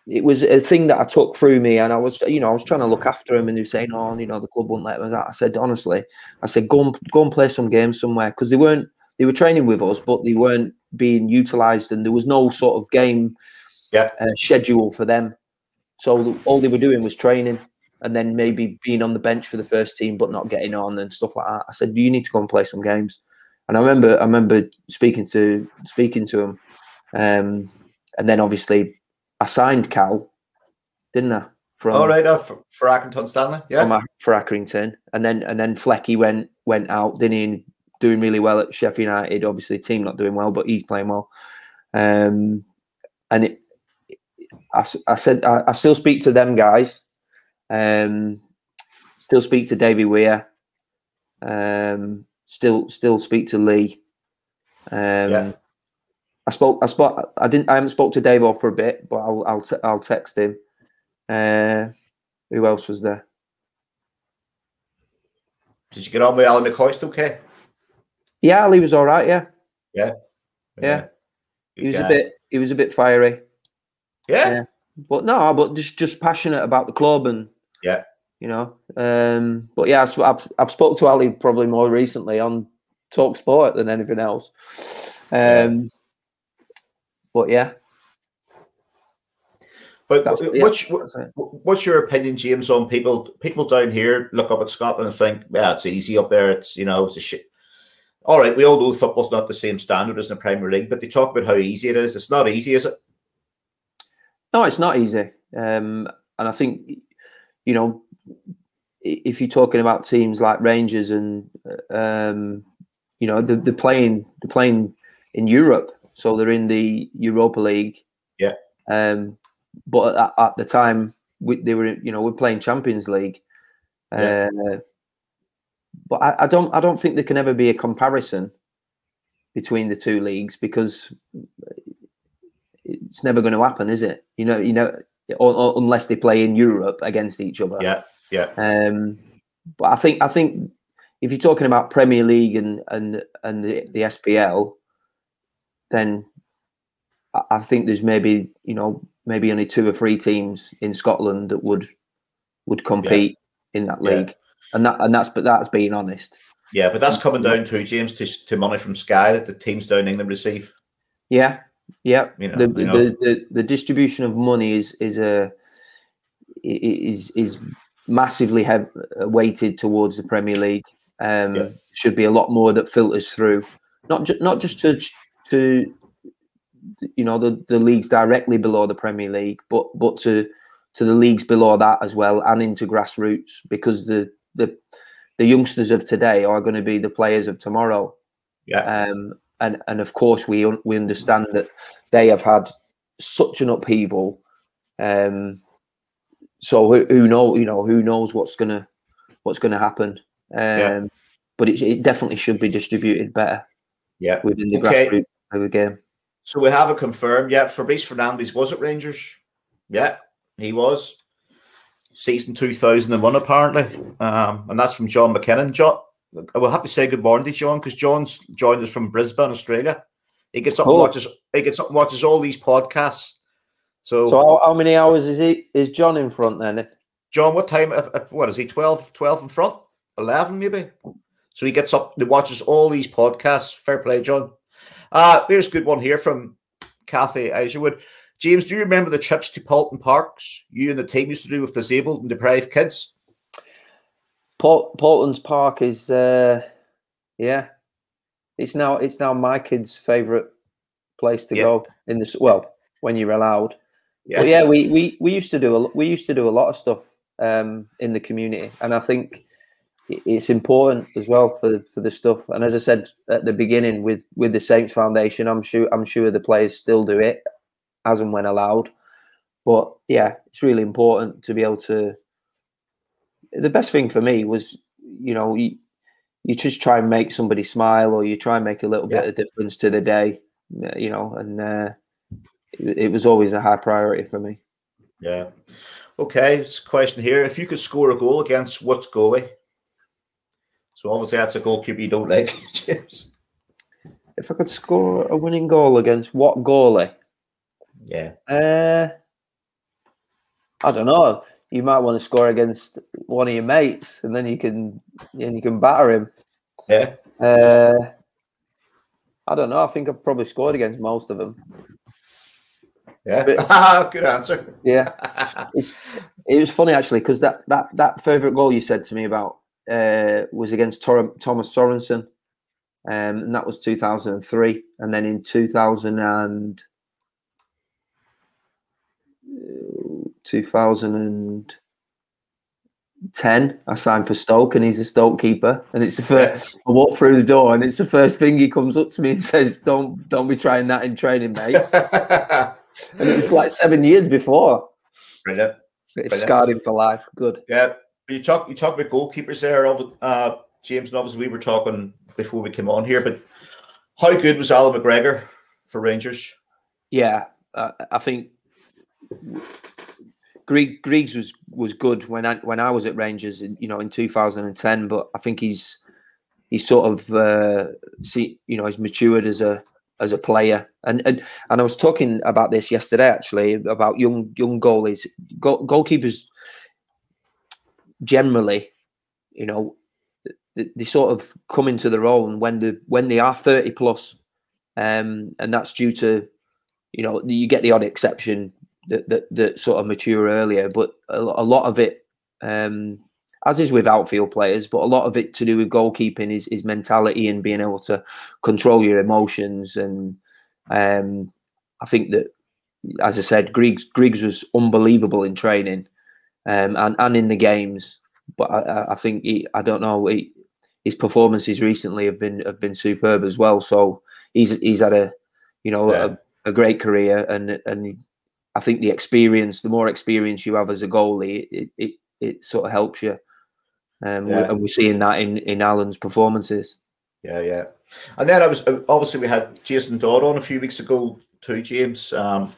B: it was a thing that I took through me, and I was, you know, I was trying to look after him, and they were saying, "Oh, you know, the club won't let me." I said, honestly, I said, "Go and go and play some games somewhere," because they weren't, they were training with us, but they weren't being utilised, and there was no sort of game
A: yeah.
B: uh, schedule for them. So all they were doing was training, and then maybe being on the bench for the first team, but not getting on and stuff like that. I said, "You need to go and play some games," and I remember, I remember speaking to speaking to him, um, and then obviously I signed Kal, didn't I?
A: From all right, uh, for, for Accrington Stanley, yeah,
B: from, for Accrington, and then and then Flecky went went out, didn't he? Doing really well at Sheffield United. Obviously, team not doing well, but he's playing well. Um, and it, I, I said I, I, still speak to them guys. Um, still speak to Davy Weir. Um, still still speak to Lee. Um, yeah. I spoke. I spoke. I didn't. I haven't spoke to Dave off for a bit, but I'll. I'll. T- I'll text him. Uh, who else was there?
A: Did you get on with Ally McCoist? Still okay?
B: Yeah, Ally was all right. Yeah.
A: Yeah.
B: Yeah. yeah. He was a bit. He was a bit fiery.
A: Yeah. yeah.
B: But no, but just just passionate about the club and
A: yeah,
B: you know. Um, but yeah, I've I've spoke to Ally probably more recently on Talk Sport than anything else. Um, yeah but yeah.
A: But That's, what's yeah, what's your opinion, James, on people people down here look up at Scotland and think, yeah, it's easy up there. It's you know, it's a shit. All right, we all know football's not the same standard as in the Premier League, but they talk about how easy it is. It's not easy, is it?
B: No, it's not easy. Um, and I think, you know, if you're talking about teams like Rangers and, um, you know, they're, they're playing they're playing in Europe so they're in the Europa League.
A: Yeah.
B: Um, but at, at the time we, they were, you know, we're playing Champions League. Yeah. Uh, but I, I, don't, I don't think there can ever be a comparison between the two leagues because it's never going to happen, is it? You know, you know, or, or, unless they play in Europe against each other.
A: Yeah, yeah.
B: Um, but I think, I think if you're talking about Premier League and and and the, the SPL, then I think there's maybe you know maybe only two or three teams in Scotland that would would compete yeah. in that league, yeah. and that and that's but that's being honest.
A: Yeah, but that's coming down to James to, to money from Sky that the teams down in England receive.
B: Yeah, yeah. You know, the, you know. the, the the distribution of money is is a is is massively have weighted towards the Premier League. Um, yeah. Should be a lot more that filters through, not just not just to to you know the, the leagues directly below the Premier League, but but to to the leagues below that as well, and into grassroots because the the the youngsters of today are going to be the players of tomorrow.
A: Yeah.
B: Um, and and of course we un- we understand that they have had such an upheaval. Um, so who, who know you know who knows what's gonna what's gonna happen. Um, yeah. But it, it definitely should be distributed better.
A: Yeah.
B: Within the okay. grassroots the game.
A: So we have it confirmed. Yeah, Fabrice Fernandes was at Rangers. Yeah, he was. Season 2001, apparently. Um, and that's from John McKinnon. John, I will have to say good morning to John because John's joined us from Brisbane, Australia. He gets up oh. and watches he gets up and watches all these podcasts. So,
B: so how, how, many hours is he is John in front then?
A: John, what time uh, uh, what is he 12, 12 in front? 11 maybe? So he gets up and watches all these podcasts. Fair play, John. Uh, here's a good one here from Kathy Isherwood. James, do you remember the trips to Paultons Park you and the team used to do with disabled and deprived kids?
B: Paul, Paultons Park is, uh, yeah, it's now it's now my kids' favourite place to go in this. Well, when you're allowed. Yeah, but yeah. We, we we used to do a we used to do a lot of stuff um, in the community, and I think it's important as well for for the stuff. And as I said at the beginning, with with the Saints Foundation, I'm sure I'm sure the players still do it as and when allowed. But yeah, it's really important to be able to. The best thing for me was, you know, you just try and make somebody smile, or you try and make a little
A: Yeah.
B: bit of difference to the day, you know. And uh, it, it was always a high priority for me.
A: Yeah. Okay, this question here. If you could score a goal against what goalie? So obviously that's a goalkeeper you don't like, James.
B: If I could score a winning goal against what goalie?
A: Yeah.
B: Uh, I don't know. You might want to score against one of your mates, and then you can and you can batter him.
A: Yeah.
B: Uh, I don't know. I think I've probably scored against most of them.
A: Yeah. Good answer.
B: Yeah, it's it was funny actually because that that that favorite goal you said to me about uh, was against Tor- Thomas Sorensen, um, and that was two thousand and three, and then in two thousand and two thousand and ten, I signed for Stoke, and he's a Stoke keeper, and it's the first. I walk through the door, and it's the first thing he comes up to me and says, "Don't don't be trying that in training, mate." and it was like seven years before.
A: Brilliant.
B: It
A: Brilliant.
B: scarred him for life. Good.
A: Yeah. You talk you talk about goalkeepers there, uh, James, and obviously we were talking before we came on here, but how good was Allan McGregor for Rangers?
B: Yeah, uh, I think Griegs was was good when I when I was at Rangers, in, you know, in 2010. But I think he's he's sort of uh, see, you know, he's matured as a as a player. And and and I was talking about this yesterday actually about young young goalies, Goal, goalkeepers generally, you know, they, they sort of come into their own when the when they are 30 plus, um, and that's due to you know you get the odd exception that that, that sort of mature earlier, but a, a lot of it. Um, as is with outfield players, but a lot of it to do with goalkeeping is, is mentality and being able to control your emotions. And um, I think that, as I said, Griggs, Griggs was unbelievable in training um, and, and in the games. But I, I- think he, I don't know he, his performances recently have been have been superb as well. So he's he's had a you know
A: Yeah.
B: a, a great career and and I think the experience, the more experience you have as a goalie, it it, it sort of helps you. Um,
A: Yeah.
B: and we're seeing that in in Allan's performances.
A: Yeah, yeah. And then I was obviously we had Jason Dodd on a few weeks ago too, James. Um,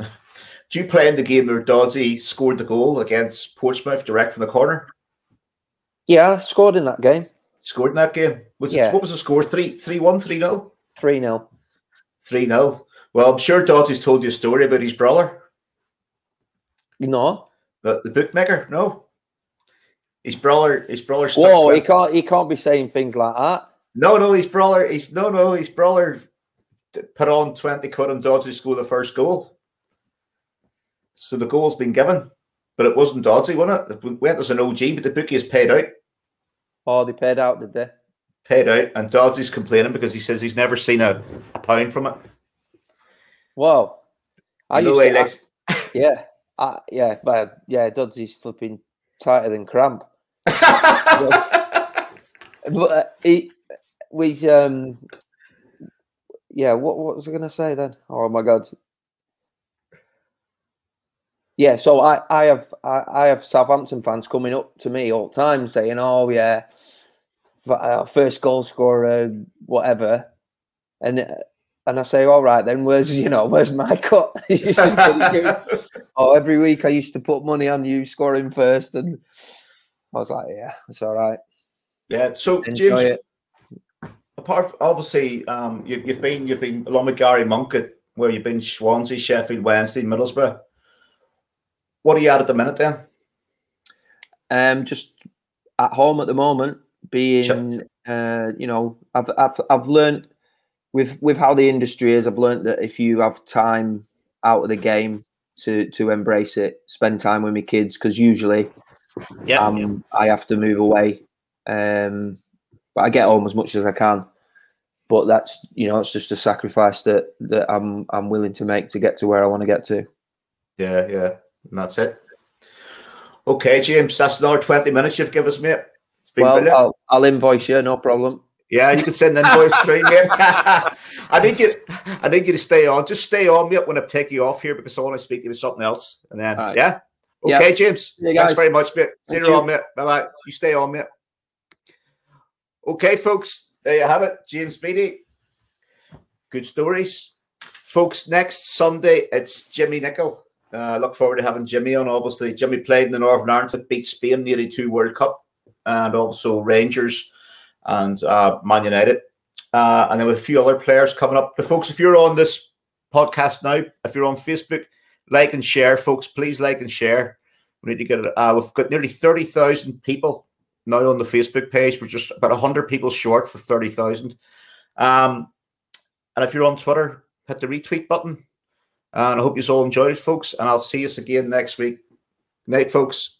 A: do you play in the game where Doddsy scored the goal against Portsmouth direct from the corner?
B: Yeah, scored in that game,
A: Scored in that game.
B: Yeah.
A: what was the score? Three three one, three nil?
B: three 0
A: Three nil. Well, I'm sure Doddsy's told you a story about his brother,
B: No.
A: the, the bookmaker. No. His brother, his brother
B: whoa, he can't he can't be saying things like that.
A: No, no, his brother. He's no, no, his brother put on twenty quid on Doddsy to score the first goal. So the goal's been given, but it wasn't Doddsy, wasn't it? It went as an OG, but the bookie is paid out,
B: Oh, they paid out, did they?
A: paid out, and Doddsy's complaining because he says he's never seen a, a pound from it.
B: Whoa. I
A: no
B: used
A: way,
B: to,
A: Lex.
B: yeah, I, yeah, but yeah, Doddsy's flipping tighter than cramp. But uh, he, we, um, yeah, what, what was I going to say then? Oh my god. Yeah, so I, I have I, I have Southampton fans coming up to me all the time saying, "Oh yeah, uh, first goal scorer, whatever," and uh, and I say, "All right, then where's you know where's my cut?" oh, every week I used to put money on you scoring first, and I was like, "Yeah, it's all right,
A: yeah. So
B: enjoy
A: James,
B: it."
A: apart obviously, um, you, you've been you've been along with Gary Monk at where you've been Swansea, Sheffield Wednesday, Middlesbrough. What are you at at the minute then?
B: Um, just at home at the moment, being uh, you know, I've I've I've learned with with how the industry is. I've learned that if you have time out of the game to to embrace it, spend time with my kids, because usually
A: Yeah,
B: um, I have to move away. Um, but I get home as much as I can. But that's you know, it's just a sacrifice that that I'm I'm willing to make to get to where I want to get to.
A: yeah, yeah. And that's it. Okay, James, that's another 20 minutes you've given us, mate. It's been
B: Well,
A: brilliant.
B: I'll, I'll invoice you, no problem.
A: Yeah, you can send invoice through, mate. I need you. I need you to stay on. Just stay on, mate, when I take you off here because I want to speak to you about something else. And then,
B: right.
A: yeah.
B: Yeah.
A: Okay, James.
B: Yeah,
A: Thanks very much, mate. See you on, mate. Bye bye. You stay on, mate. Okay, folks, there you have it. James Beattie. Good stories. Folks, next Sunday, it's Jimmy Nicholl. Uh, look forward to having Jimmy on. Obviously, Jimmy played in the Northern Ireland, beat Spain nearly two World Cup, and also Rangers and uh, Man United. Uh, and then with a few other players coming up. The folks, if you're on this podcast now, if you're on Facebook, like and share, folks. Please like and share. We need to get. Uh, we've got nearly 30,000 people now on the Facebook page. We're just about 100 people short for 30,000. Um, and if you're on Twitter, hit the retweet button. And I hope you all enjoyed it, folks. And I'll see you again next week. Night, folks.